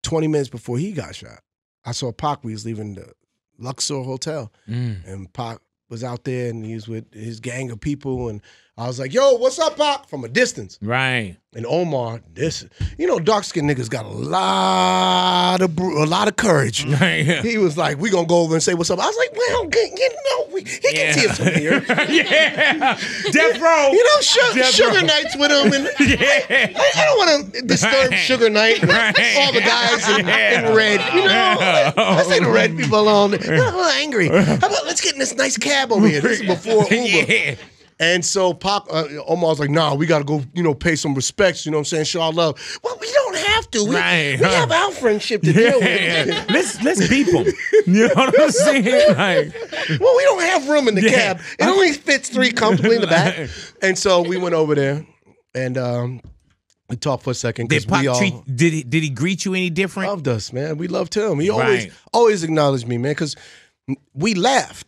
20 minutes before he got shot, I saw Pac. We was leaving the Luxor Hotel Mm. and Pac was out there and he was with his gang of people and I was like, "Yo, what's up, Pac?" From a distance. Right. And Omar, this, you know, dark skinned niggas got a lot of a lot of courage. Right. He was like, "We gonna go over and say what's up." I was like, "Well, get- you know, we, he can see us from here." yeah. Death Row. You know, Sugar, Death Sugar Row. Nights with him, and Yeah. I, I don't want to disturb Right. Suge Knight Right. all the guys in, Yeah. in red. You know, Yeah. I say the red oh. people alone. They're a little angry. How about let's get in this nice cab over here? This is before Uber. Yeah. And so Pop uh, Omar's like, nah, we gotta go, you know, pay some respects, you know what I'm saying? Show our love. Well, we don't have to. We, Right, we huh. have our friendship to deal Yeah. with. Let's let's beep them. You know what I'm saying? Like, well, we don't have room in the Yeah. cab. It only fits three comfortably in the back. And so we went over there and um, we talked for a second did we all treat? Did he did he greet you any different? loved us, man. We loved him. He always Right. always acknowledged me, man, because we laughed.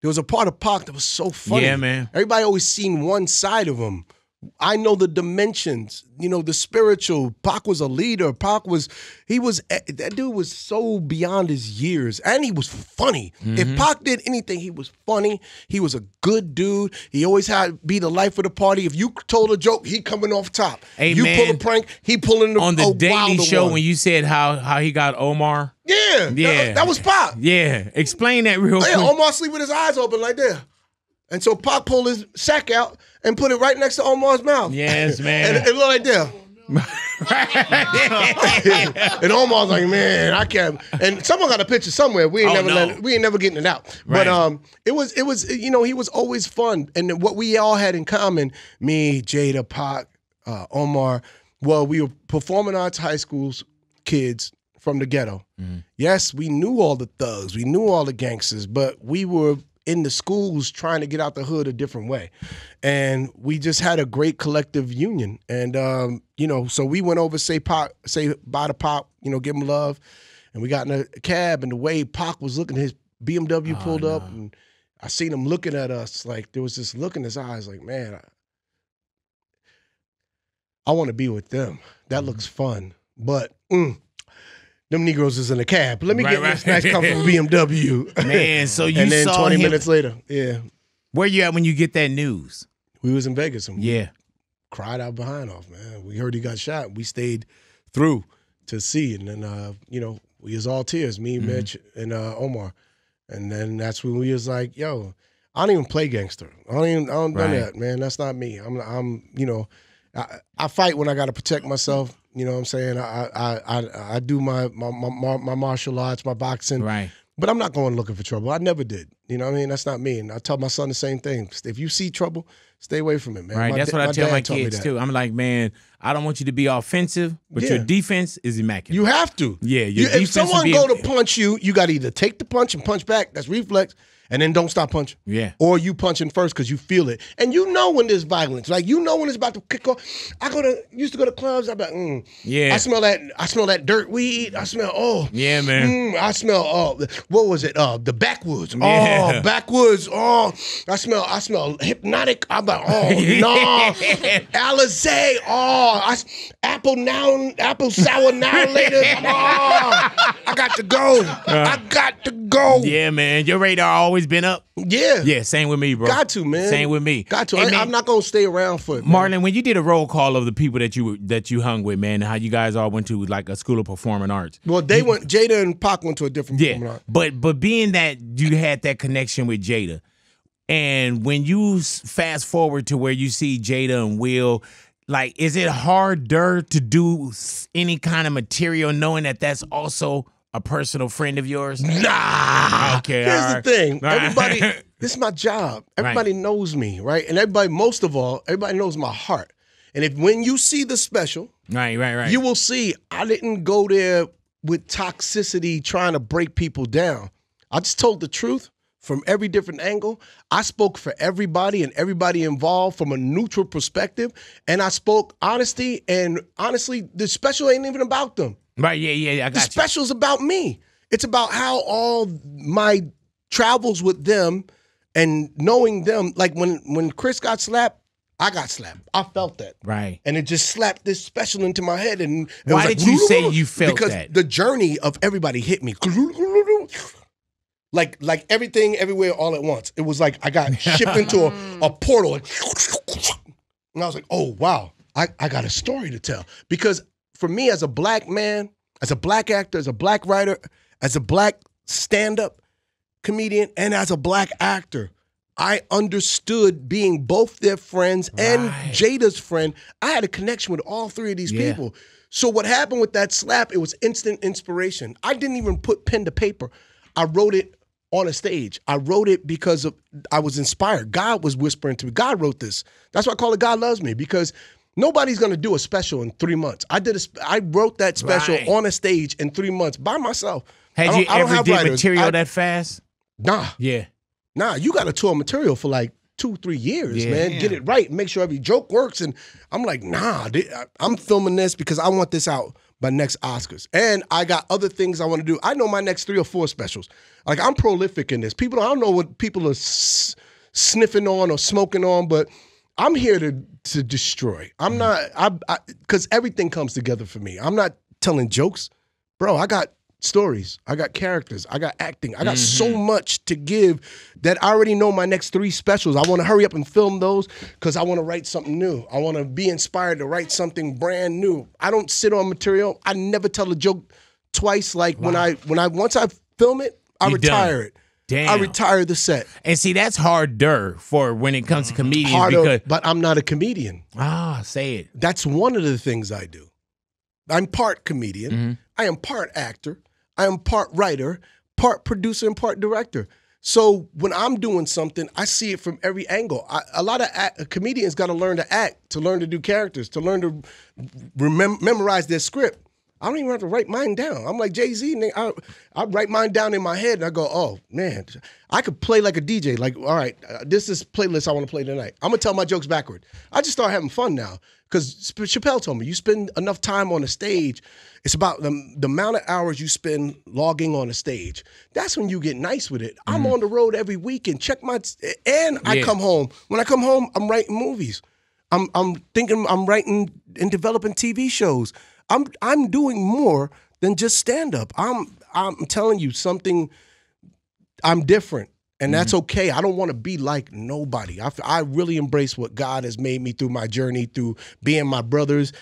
There was a part of Pac that was so funny. Yeah, man. Everybody always seen one side of him. I know the dimensions, you know, the spiritual. Pac was a leader. Pac was, he was, eh, that dude was so beyond his years. And he was funny. Mm-hmm. If Pac did anything, he was funny. He was a good dude. He always had be the life of the party. If you told a joke, he coming off top. Hey, you pull a prank, he pulling the On the Daily Show, one. when you said how how he got Omar. Yeah, Yeah. That, that was Pac. Yeah, explain that real Yeah, quick. Omar sleep with his eyes open like that. And so Pac pulled his sack out and put it right next to Omar's mouth. Yes, And man. it looked like that. and Omar's like, man, I can't. And someone got a picture somewhere. We ain't Oh, never no. let we ain't never getting it out. Right. But um, it was it was you know he was always fun. And what we all had in common, me, Jada, Pac, uh, Omar, well, we were performing arts high schools kids from the ghetto. Yes, we knew all the thugs, we knew all the gangsters, but we were in the schools trying to get out the hood a different way. And we just had a great collective union. And um, you know, so we went over, say pop, say bye to pop, you know, give him love. And we got in a cab and the way Pac was looking, his BMW pulled up and I seen him looking at us like there was this look in his eyes like, man, I, I want to be with them. That looks fun. But mm, them Negroes is in a cab. Let me Right, get right. this nice comfortable BMW. Man, so you and then saw 20 him. minutes later, yeah, Where you at when you get that news? we was in Vegas and we Yeah. cried our behind off, man. We heard he got shot. We stayed through to see, and then uh, you know we was all tears, me, Mitch, and uh, Omar, and then that's when we was like, yo, I don't even play gangster. I don't even I don't do that, man. That's not me. I'm I'm you know, I, I fight when I got to protect myself. You know what I'm saying? I I I, I do my, my my my martial arts, my boxing, Right. but I'm not going looking for trouble. I never did. You know what I mean? That's not me. And I tell my son the same thing. If you see trouble, stay away from it, man. Right. My That's da- what I tell my kids too. I'm like, man, I don't want you to be offensive, but your defense is immaculate. You have to. Yeah, your You- if someone go to punch you, you got to either take the punch and punch back. That's reflex, and then don't stop punching. Yeah. Or you punching first because you feel it, and you know when there's violence. Like you know when it's about to kick off. I go to used to go to clubs. I be like, mm, Yeah. I smell that. I smell that dirt weed. I smell. Oh. Yeah, man. Mm, I smell. Oh, what was it? Uh, the backwoods. Yeah. Yeah. backwoods. Oh, I smell. I smell Hpnotiq. I'm like, oh no, Alizé. Oh, I, apple now, apple sour now later. Oh, I got to go. I got to go. Yeah, man. Your radar always been up. Yeah, Yeah, same with me, bro. Got to man. Same with me. Got to. Hey, I, I'm not gonna stay around for it. man. Marlon, when you did a roll call of the people that you were that you hung with, man, how you guys all went to like a school of performing arts. Well, they went. Jada and Pac went to a different. Yeah, but but being that you had that connection with Jada, and when you fast forward to where you see Jada and Will, like, is it harder to do any kind of material knowing that that's also a personal friend of yours? Nah. Okay, Here's right. the thing. All right. Everybody, this is my job. Everybody knows me, right? And everybody, most of all, everybody knows my heart. And if when you see the special, Right, right, right. you will see I didn't go there with toxicity trying to break people down. I just told the truth from every different angle. I spoke for everybody and everybody involved from a neutral perspective. And I spoke honesty. And honestly, the special ain't even about them. Right, yeah, yeah, I The got you. special's about me. It's about how all my travels with them and knowing them. Like when when Chris got slapped, I got slapped. I felt that. Right. And it just slapped this special into my head. And it Why was did you say you felt because that? the journey of everybody hit me. Like like everything everywhere all at once. It was like I got shipped into a, a portal. And I was like, oh wow, I, I got a story to tell. Because for me as a black man, as a black actor, as a black writer, as a black stand-up comedian, and as a black actor, I understood being both their friends and Jada's friend. I had a connection with all three of these Yeah. people. So what happened with that slap? It was instant inspiration. I didn't even put pen to paper. I wrote it on a stage. I wrote it because of I was inspired. God was whispering to me. God wrote this. That's why I call it God loves me because nobody's gonna do a special in three months. I did a I wrote that special Right. on a stage in three months by myself. Had you ever did writers. material I- that fast? Nah, Yeah. nah. You got to tour material for like two, three years, Yeah. man. Get it right. Make sure every joke works. And I'm like, nah. I- I'm filming this because I want this out by next Oscars. And I got other things I want to do. I know my next three or four specials. Like I'm prolific in this. People, I don't know what people are s- sniffing on or smoking on, but I'm here to to destroy. I'm mm-hmm. not. I because everything comes together for me. I'm not telling jokes, bro. I got stories. I got characters. I got acting. I got so mm-hmm. much to give that I already know my next three specials. I want to hurry up and film those because I want to write something new. I want to be inspired to write something brand new. I don't sit on material. I never tell a joke twice. Like when I when I once I film it, I You done. retire it. Damn. I retire the set. And see, that's harder for when it comes to comedians Harder, because but I'm not a comedian. ah, say it. That's one of the things I do. I'm part comedian. Mm-hmm. I am part actor. I am part writer, part producer, and part director. So when I'm doing something, I see it from every angle. I, a lot of act, comedians got to learn to act, to learn to do characters, to learn to remem- memorize their script. I don't even have to write mine down. I'm like Jay Z. I, I write mine down in my head and I go, oh man, I could play like a DJ. Like, all right, uh, this is playlist I want to play tonight. I'm gonna tell my jokes backward. I just start having fun now because Chappelle told me you spend enough time on the stage. It's about the, the amount of hours you spend logging on a stage. That's when you get nice with it. I'm on the road every weekend. Check my and I Yeah. come home. When I come home, I'm writing movies. I'm I'm thinking I'm writing and developing TV shows. I'm I'm doing more than just stand up. I'm I'm telling you something. I'm different, and that's mm-hmm. okay. I don't want to be like nobody. I I really embrace what God has made me through my journey, through being my brothers,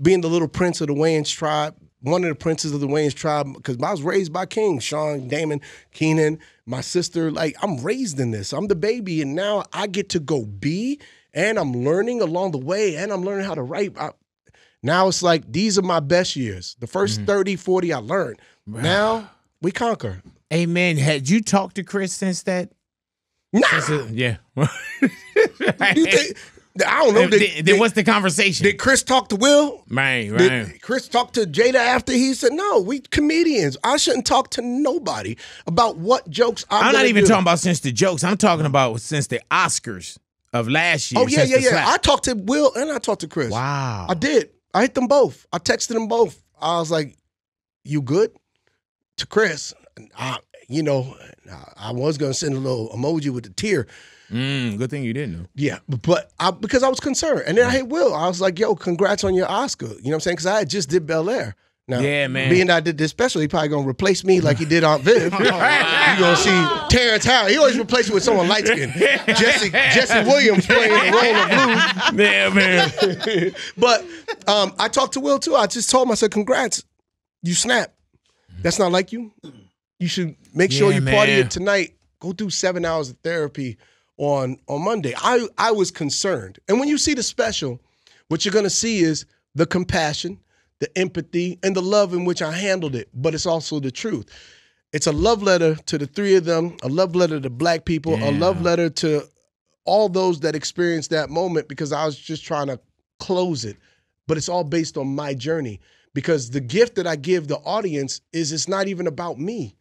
being the little prince of the Wayans tribe, one of the princes of the Wayans tribe, because I was raised by kings, Shawn, Damon, Keenen, my sister. Like I'm raised in this. I'm the baby, and now I get to go be, and I'm learning along the way, and I'm learning how to write. I, now it's like these are my best years. The 1st mm-hmm. 30, 40, I learned. Now we conquer. Amen. Had you talked to Chris since that? Nah, Since it- yeah. think, I don't know. then, Did, then did- what's the conversation? did Chris talk to Will? right, right. Did Chris talk to Jada after he said, "No, we comedians. I shouldn't talk to nobody about what jokes I'm." I'm not even do." talking about since the jokes. I'm talking about since the Oscars of last year. Oh yeah, yeah, yeah. slap. I talked to Will and I talked to Chris. wow. I did. I hit them both. I texted them both. I was like, "You good?" To Chris, I, you know, I was gonna send a little emoji with the tear. Mm, good thing you didn't know. Yeah, but, I, because I was concerned, and then I hit Will. I was like, "Yo, congrats on your Oscar." You know what I'm saying? Because I had just did Bel Air. Now, Yeah, man. Being that I did this special, he probably gonna replace me like he did Aunt Viv. you gonna see Terrence Howard. He always replaces with someone light skinned. Jesse Jesse Williams playing the role of Blue. Yeah, man. But um, I talked to Will too. I just told him, I said, "Congrats, you snap. That's not like you. You should make sure Yeah, you party man. it tonight. Go do seven hours of therapy on on Monday." I I was concerned, and when you see the special, what you're gonna see is the compassion, the empathy, and the love in which I handled it. But it's also the truth. It's a love letter to the three of them, a love letter to black people, a love letter to all those that experienced that moment because I was just trying to close it. But it's all based on my journey because the gift that I give the audience is it's not even about me.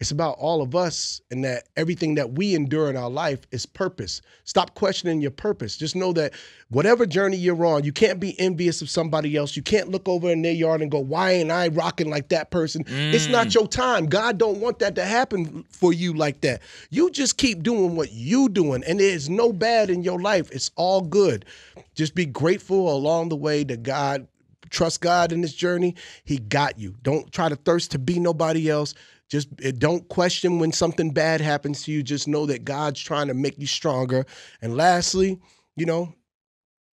It's about all of us and that everything that we endure in our life is purpose. Stop questioning your purpose. Just know that whatever journey you're on, you can't be envious of somebody else. You can't look over in their yard and go, "Why ain't I rocking like that person?" It's not mm. your time. God don't want that to happen for you like that. You just keep doing what you doing and there's no bad in your life. It's all good. Just be grateful along the way that God trust God in this journey. He got you. Don't try to thirst to be nobody else. Just eh, don't question when something bad happens to you. Just know that God's trying to make you stronger. And lastly, you know,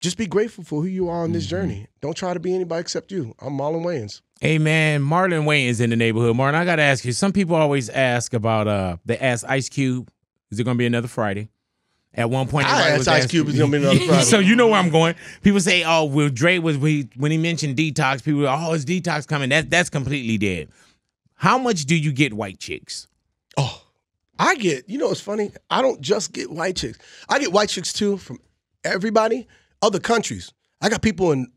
just be grateful for who you are on this journey. Don't try to be anybody except you. I'm Marlon Wayans. Hey man, Marlon Wayans is in the neighborhood. Marlon, I gotta ask you. Some people always ask about uh they ask Ice Cube, is it gonna be another Friday? At one point, I asked Ice Cube, is gonna be another Friday? so you know where I'm going. People say, "Oh, well, Dre was when he, when he mentioned detox." People, were, "Oh, is detox coming?" That that's completely dead. How much do you get white chicks? Oh, I get, you know, it's funny. I don't just get white chicks. I get white chicks too from everybody, other countries. I got people in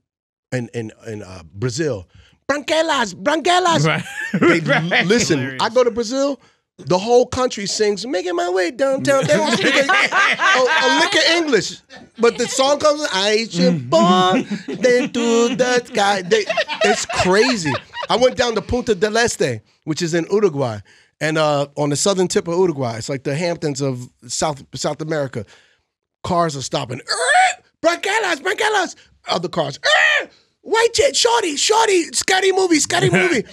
in in, in uh, Brazil. Branquelas, branquelas. Right. They Right. listen. Hilarious. I go to Brazil. The whole country sings "Making My Way Downtown." They don't speak a, a, a lick of English, but the song comes. I should born then to the sky. They, it's crazy. I went down to Punta del Este, which is in Uruguay, and uh, on the southern tip of Uruguay. It's like the Hamptons of South South America. Cars are stopping. "Er, Branquelas, branquelas. Other cars. "Er, White chick, shorty, shorty, scary movie, scary movie.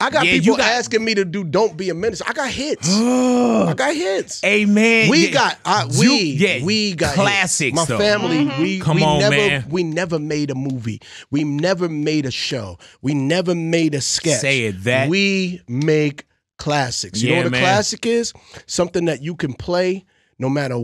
I got Yeah, you people got- asking me to do "Don't Be a Menace." I got hits. I got hits. Amen. We yeah. got You- we yeah, we got hits. classics, My though. family, mm-hmm. we Come we on, never man. we never made a movie. We never made a show. We never made a sketch. Say it, that- we make classics. You know Yeah, what a man. classic is? Something that you can play no matter.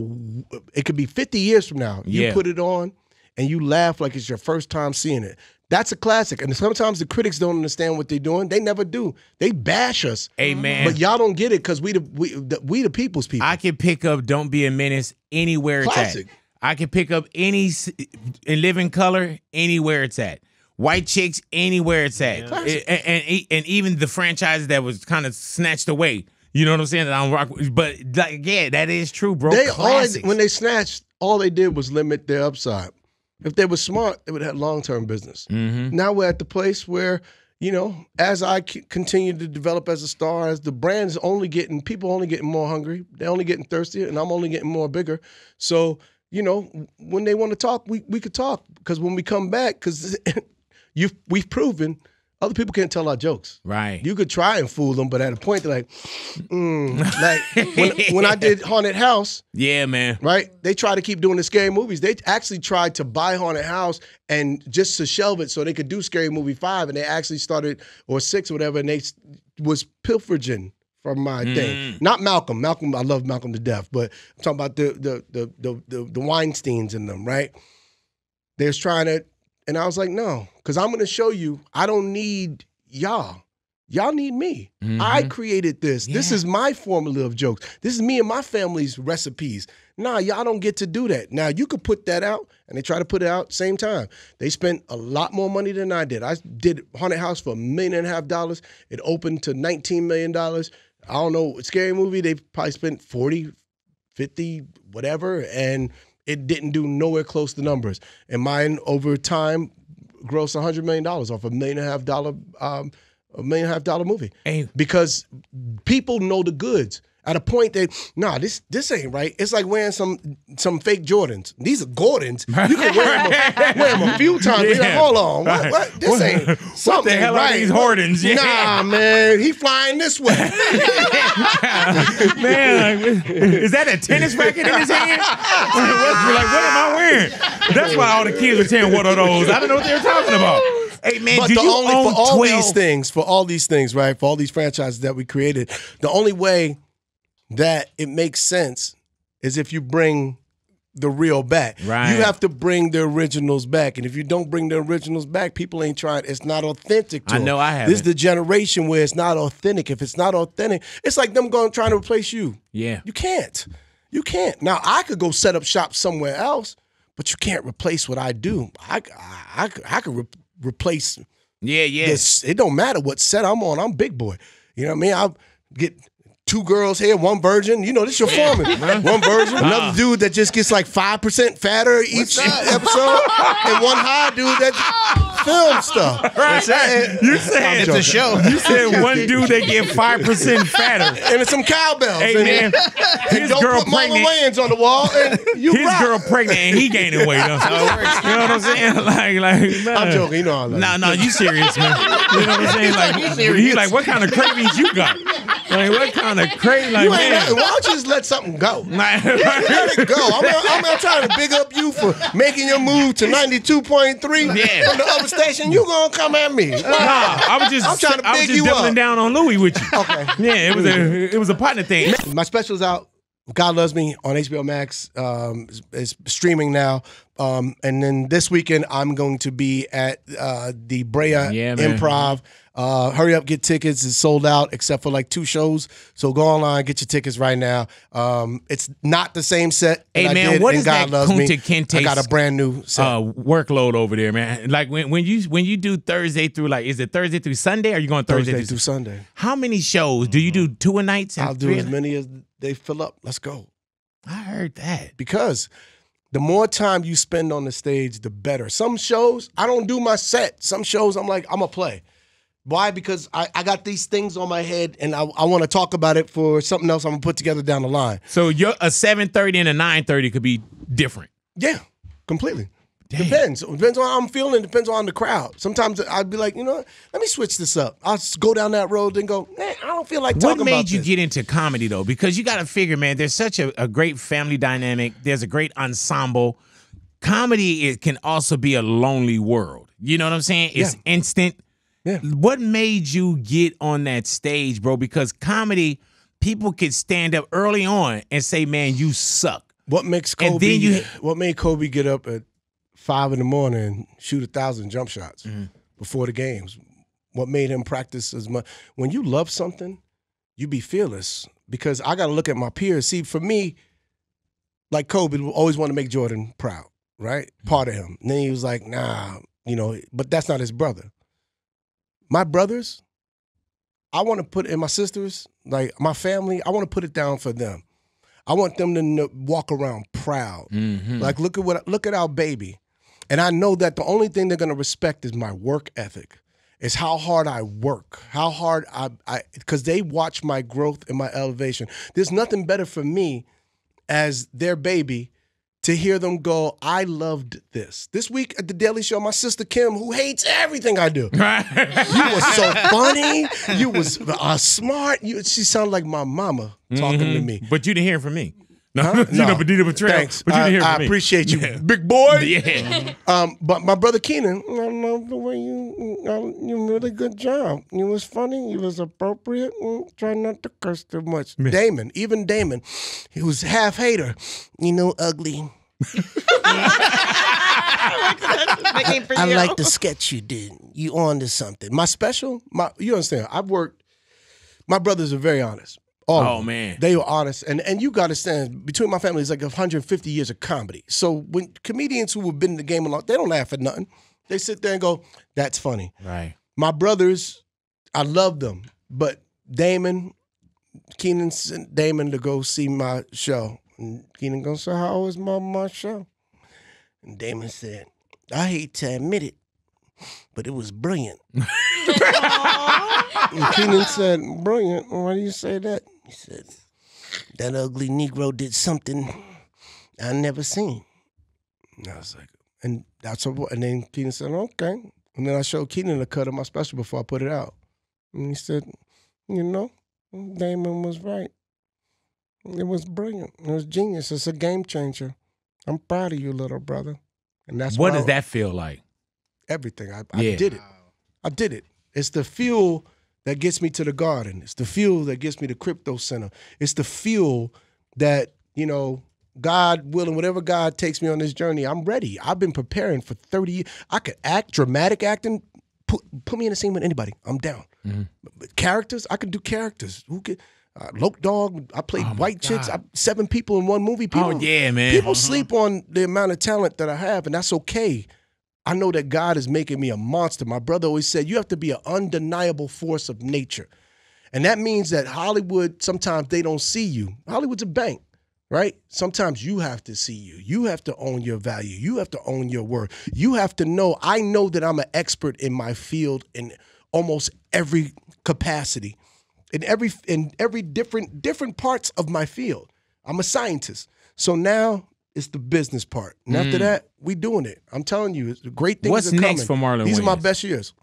It could be fifty years from now. You Yeah. put it on and you laugh like it's your first time seeing it. That's a classic. And sometimes the critics don't understand what they're doing. They never do. They bash us. Hey man, But y'all don't get it because we the we the, we the people's people. I can pick up "Don't Be a Menace" anywhere it's Classic. at. I can pick up any s- in living color anywhere it's at. White chicks anywhere it's at, Classic. and, and and even the franchise that was kind of snatched away. You know what I'm saying? That I don't rock, but like, yeah, that is true, bro. they all when they snatched, all they did was limit their upside. If they were smart, they would have long term business. Mhm. Now we're at the place where you know, as I c- continue to develop as a star, as the brand's only getting people only getting more hungry, they're only getting thirstier, and I'm only getting more bigger. So you know, when they want to talk, we we could talk because when we come back, because you we've proven other people can't tell our jokes. right. You could try and fool them, but at a point they're like, mm. like when, when I did Haunted House, yeah, man. right? They try to keep doing the scary movies. They actually tried to buy Haunted House and just to shelve it so they could do Scary Movie Five, and they actually started or six or whatever, and they was pilfering from my thing. Not Malcolm. Malcolm, I love Malcolm to death, but I'm talking about the the the the the, the Weinstein's in them, right? They was trying to, and I was like, no, because I'm gonna show you. I don't need y'all. Y'all need me. I mm-hmm. created this. This is my formula of jokes. This is me and my family's recipes. Nah, y'all don't get to do that. Now you could put that out, and they try to put it out same time. They spent a lot more money than I did. I did Haunted House for a million and a half dollars. It opened to 19 million dollars. I don't know, scary movie, they probably spent 40, 50, whatever, and it didn't do nowhere close to numbers. And mine over time grossed $100 million off a million and a half dollar um, a million and a half dollar movie because people know the goods. At a point that nah, this this ain't right. It's like wearing some some fake Jordans. These are Gordons. You can wear them, a, wear 'em a few times. Be like, hold on, what, what? This What- ain't something the hell ain't are right. these Jordans? Yeah. Nah, man, he flying this way. Man, like, is that a tennis racket in his hand? Like, what am I wearing? That's why all the kids were saying, "What are those?" I don't know what they were talking about. Hey man, But do the you only own for all 12? these things, for all these things, right? For all these franchises that we created, the only way that it makes sense is if you bring the real back. Right. You have to bring the originals back. And if you don't bring the originals back, people ain't trying. It's not authentic to I know them. I This is the generation where it's not authentic. If it's not authentic, it's like them going trying to replace you. Yeah. You can't. You can't. Now I could go set up shop somewhere else, but you can't replace what I do. I I, I, could- I could re- replace Yeah, yeah. this, it don't matter what set I'm on. I'm big boy. You know what I mean? I'll get two girls here, one virgin. You know, this your foreman. one virgin, Uh-huh. another dude that just gets like 5% fatter each episode, and one high dude that film stuff. What's that? You said It's a show. You said one dude that get five percent fatter. And it's some cowbells. Hey and, man, and his don't girl put Marlon pregnant. Wayans on the wall. And you His rock. girl pregnant and he gaining weight. Huh? You know what I'm saying? Like, like, man. I'm joking. You know I love Nah, you. nah, you serious, man? You know what I'm saying? Like, he's serious. he like, what kind of cravings you got? Like, what kind of crazy? Like, You ain't man. Why don't you just let something go? Like, Let it go. I'm, I'm, I'm trying to big up you for making your move to 92.3 Yeah. from the other station. You gonna come at me? Nah, I was just, I'm trying to I was big just you doubling up. down on Louis with you. Okay. Yeah, it was a, it was a partner thing. My special's out. God Loves Me on HBO Max. Um, is, is streaming now. Um, and then this weekend, I'm going to be at uh, the Brea Yeah. Improv. Uh, hurry up, get tickets. It's sold out except for like two shows. So go online, get your tickets right now. Um, it's not the same set. Hey, I man, did what is God that Kunta Kinte I got a brand new set. uh, workload over there, man. Like when, when you when you do Thursday through like is it Thursday through Sunday? Or are you going Thursday, Thursday through through Sunday. How many shows do you do? Two a nights? I'll do as many as they fill up. Let's go. I heard that. because the more time you spend on the stage, the better. Some shows, I don't do my set. Some shows, I'm like, I'm going to play. Why? Because I, I got these things on my head and I, I want to talk about it for something else I'm going to put together down the line. So your a seven thirty and a nine thirty could be different. Yeah, completely. Depends. Depends on how I'm feeling. Depends on the crowd. Sometimes I'd be like, you know, what? let me switch this up. I'll go down that road and go, man, I don't feel like talking. About what made you this. get into comedy though? Because you got to figure, man. There's such a, a great family dynamic. There's a great ensemble. Comedy it can also be a lonely world. You know what I'm saying? It's Yeah. instant. Yeah. What made you get on that stage, bro? Because comedy, people could stand up early on and say, "Man, you suck." What makes And Kobe? then you- what made Kobe get up at five in the morning shoot a thousand jump shots Mm-hmm. before the games? What made him practice as much? When you love something, you be fearless. Because I got to look at my peers. See, for me, like Kobe, always want to make Jordan proud, right? Mm-hmm. Part of him. And then he was like, nah, you know, but that's not his brother. My brothers, I want to put in my sisters, like my family, I want to put it down for them. I want them to walk around proud. Mm-hmm. Like look at what look at our baby. And I know that the only thing they're gonna respect is my work ethic. Is how hard I work, how hard I I because they watch my growth and my elevation. There's nothing better for me as their baby to hear them go, I loved this. This week at the Daily Show, my sister Kim, who hates everything I do. You was so funny. You was uh, smart. You, she sounded like my mama talking to me. But you didn't hear from me. No, Huh? you know, No. but you did betrayal. Thanks. But you I, didn't hear I me. appreciate you, Yeah. big boy. Yeah. Um, but my brother Keenen, I love the way you, you really good job. You was funny. You was appropriate. Mm, Try not to curse too much. Damon, even Damon, he was half hater. You know, ugly. Making for I like the sketch you did. You on to something. My special, my you understand? I've worked. My brothers are very honest. All oh, of Oh, man. they were honest, and and you got to understand. Between my family, is like 150 years of comedy. So when comedians who have been in the game a lot, they don't laugh at nothing. They sit there and go, "That's funny." Right. My brothers, I love them, but Damon, Keenen sent Damon to go see my show. And Keenen goes, So how was my, my show? And Damon said, I hate to admit it, but it was brilliant. And Keenen said, Brilliant. Why do you say that? He said, That ugly Negro did something I never seen. And I was like, and that's what, and then Keenen said, Okay. And then I showed Keenen a cut of my special before I put it out. And he said, You know, Damon was right. It was brilliant. It was genius. It's a game changer. I'm proud of you, little brother. And that's What does that feel like? everything. I, I did it. I did it. It's the fuel that gets me to the garden. It's the fuel that gets me to crypto center. It's the fuel that, you know, God willing, whatever God takes me on this journey, I'm ready. I've been preparing for 30 years. I could act, dramatic acting. Put, put me in a scene with anybody. I'm down. But characters, I can do characters. Who could uh, Loc Dog, I played white chicks. I, seven people in one movie. People, Oh, yeah, man. People sleep on the amount of talent that I have, and that's okay. I know that God is making me a monster. My brother always said, you have to be an undeniable force of nature. And that means that Hollywood, sometimes they don't see you. Hollywood's a bank, right? Sometimes you have to see you. You have to own your value. You have to own your worth. You have to know, I know that I'm an expert in my field in almost every capacity. In every in every different different parts of my field. I'm a scientist. So now it's the business part. And after mm. that, we doing it. I'm telling you, it's great things What's are next coming. for Marlon These are my best years.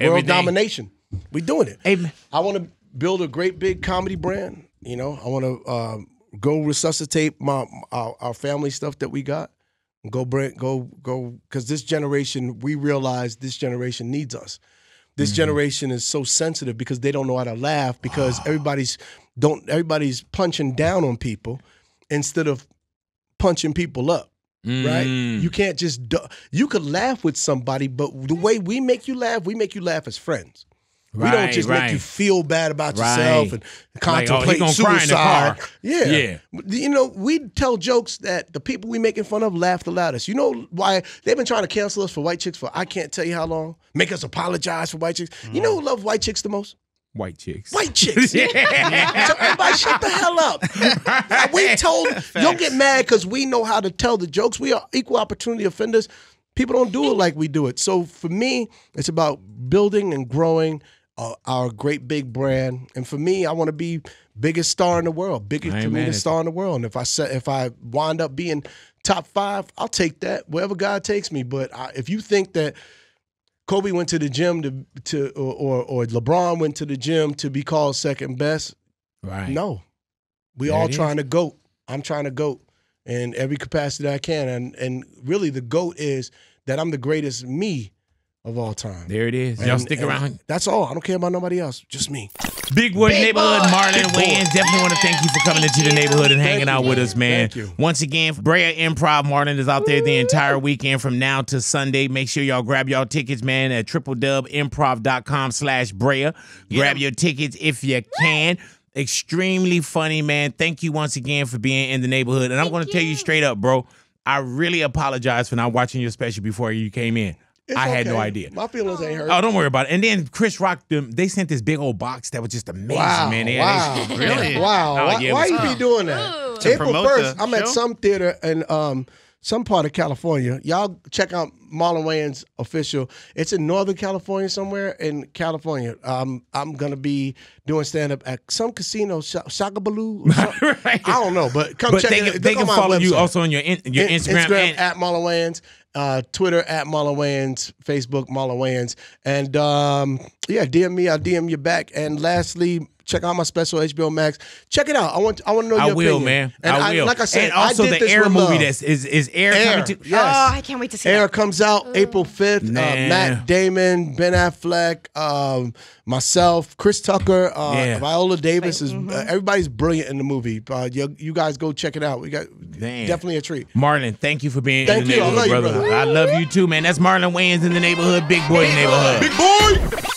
Every World day. domination. We doing it. Man. I want to build a great big comedy brand. You know, I want to um, go resuscitate my our, our family stuff that we got. Go bring go go because this generation we realize this generation needs us. This mm-hmm. generation is so sensitive because they don't know how to laugh because ah. everybody's don't everybody's punching down on people instead of punching people up right? Mm. You can't just you could laugh with somebody, but the way we make you laugh, we make you laugh as friends. we don't Right, just make you feel bad about Right. yourself and Like, oh, contemplate in the suicide. Yeah, Yeah. You know, we tell jokes that the people we making fun of laugh the loudest. You know why they've been trying to cancel us for white chicks for I can't tell you how long. Make us apologize for white chicks. You know who love white chicks the most? White chicks. White chicks. so everybody shut the hell up. we told don't get mad because we know how to tell the jokes. We are equal opportunity offenders. People don't do it like we do it. So for me, it's about building and growing uh, our great big brand. And for me, I want to be biggest star in the world, biggest I ain't mad comedian star in the world. And if I set, if I wind up being top five, I'll take that wherever God takes me. But I, if you think that Kobe went to the gym to to or, or LeBron went to the gym to be called second best. Right. No, we There all trying to goat. I'm trying to goat in every capacity that I can, and and really the goat is that I'm the greatest me of all time. There it is. Y'all stick around. That's all. I don't care about nobody else. Just me. Big Boy Neighborhood, Marlon Big boy. Wayans. Definitely want to thank you for coming into the neighborhood and hanging Thank out you. with us, man. Thank you. Once again, Brea Improv, Marlon is out there the entire weekend from now to Sunday. Make sure y'all grab y'all tickets, man, at tripledubimprov.com slash Brea. Grab your tickets if you can. Extremely funny, man. Thank you once again for being in the neighborhood. And I'm going to tell you straight up, bro, I really apologize for not watching your special before you came in. It's I had no idea. My feelings ain't hurt. Oh, don't worry about it. And then Chris Rock, them they sent this big old box that was just amazing, Wow! man. They- wow! they- Really? Wow! Oh, why yeah, it why you be doing that? To April promote first, the I'm at some theater and um some part of California. Y'all check out Marlon Wayans official. It's in Northern California somewhere in California. Um, I'm gonna be doing stand up at some casino, Sh- Shakabaloo. Right. I don't know, but come But check they, it. can- they can follow you also on your in, your In- Instagram. and, at Marlon Wayans, uh, Twitter at Marlon Wayans, Facebook Marlon Wayans, and um, yeah, DM me. I'll DM you back. And lastly, check out my special HBO Max. Check it out. I want I want to know I your will, opinion. man. And I will. like I said, and also I did the this Air with movie love. that's is is Air, Air. coming to. Yes. Oh, I can't wait to see Air that. comes out April 5th. Uh, Matt Damon, Ben Affleck, um, myself, Chris Tucker, uh, Yeah. Viola Davis is uh, everybody's brilliant in the movie. Uh, you, you guys go check it out. We got Damn. definitely a treat. Marlon, thank you for being Thank in the you. I neighborhood, you, brother. brother. I love you too, man. That's Marlon Wayans in the neighborhood, big boy in the neighborhood. Big boy.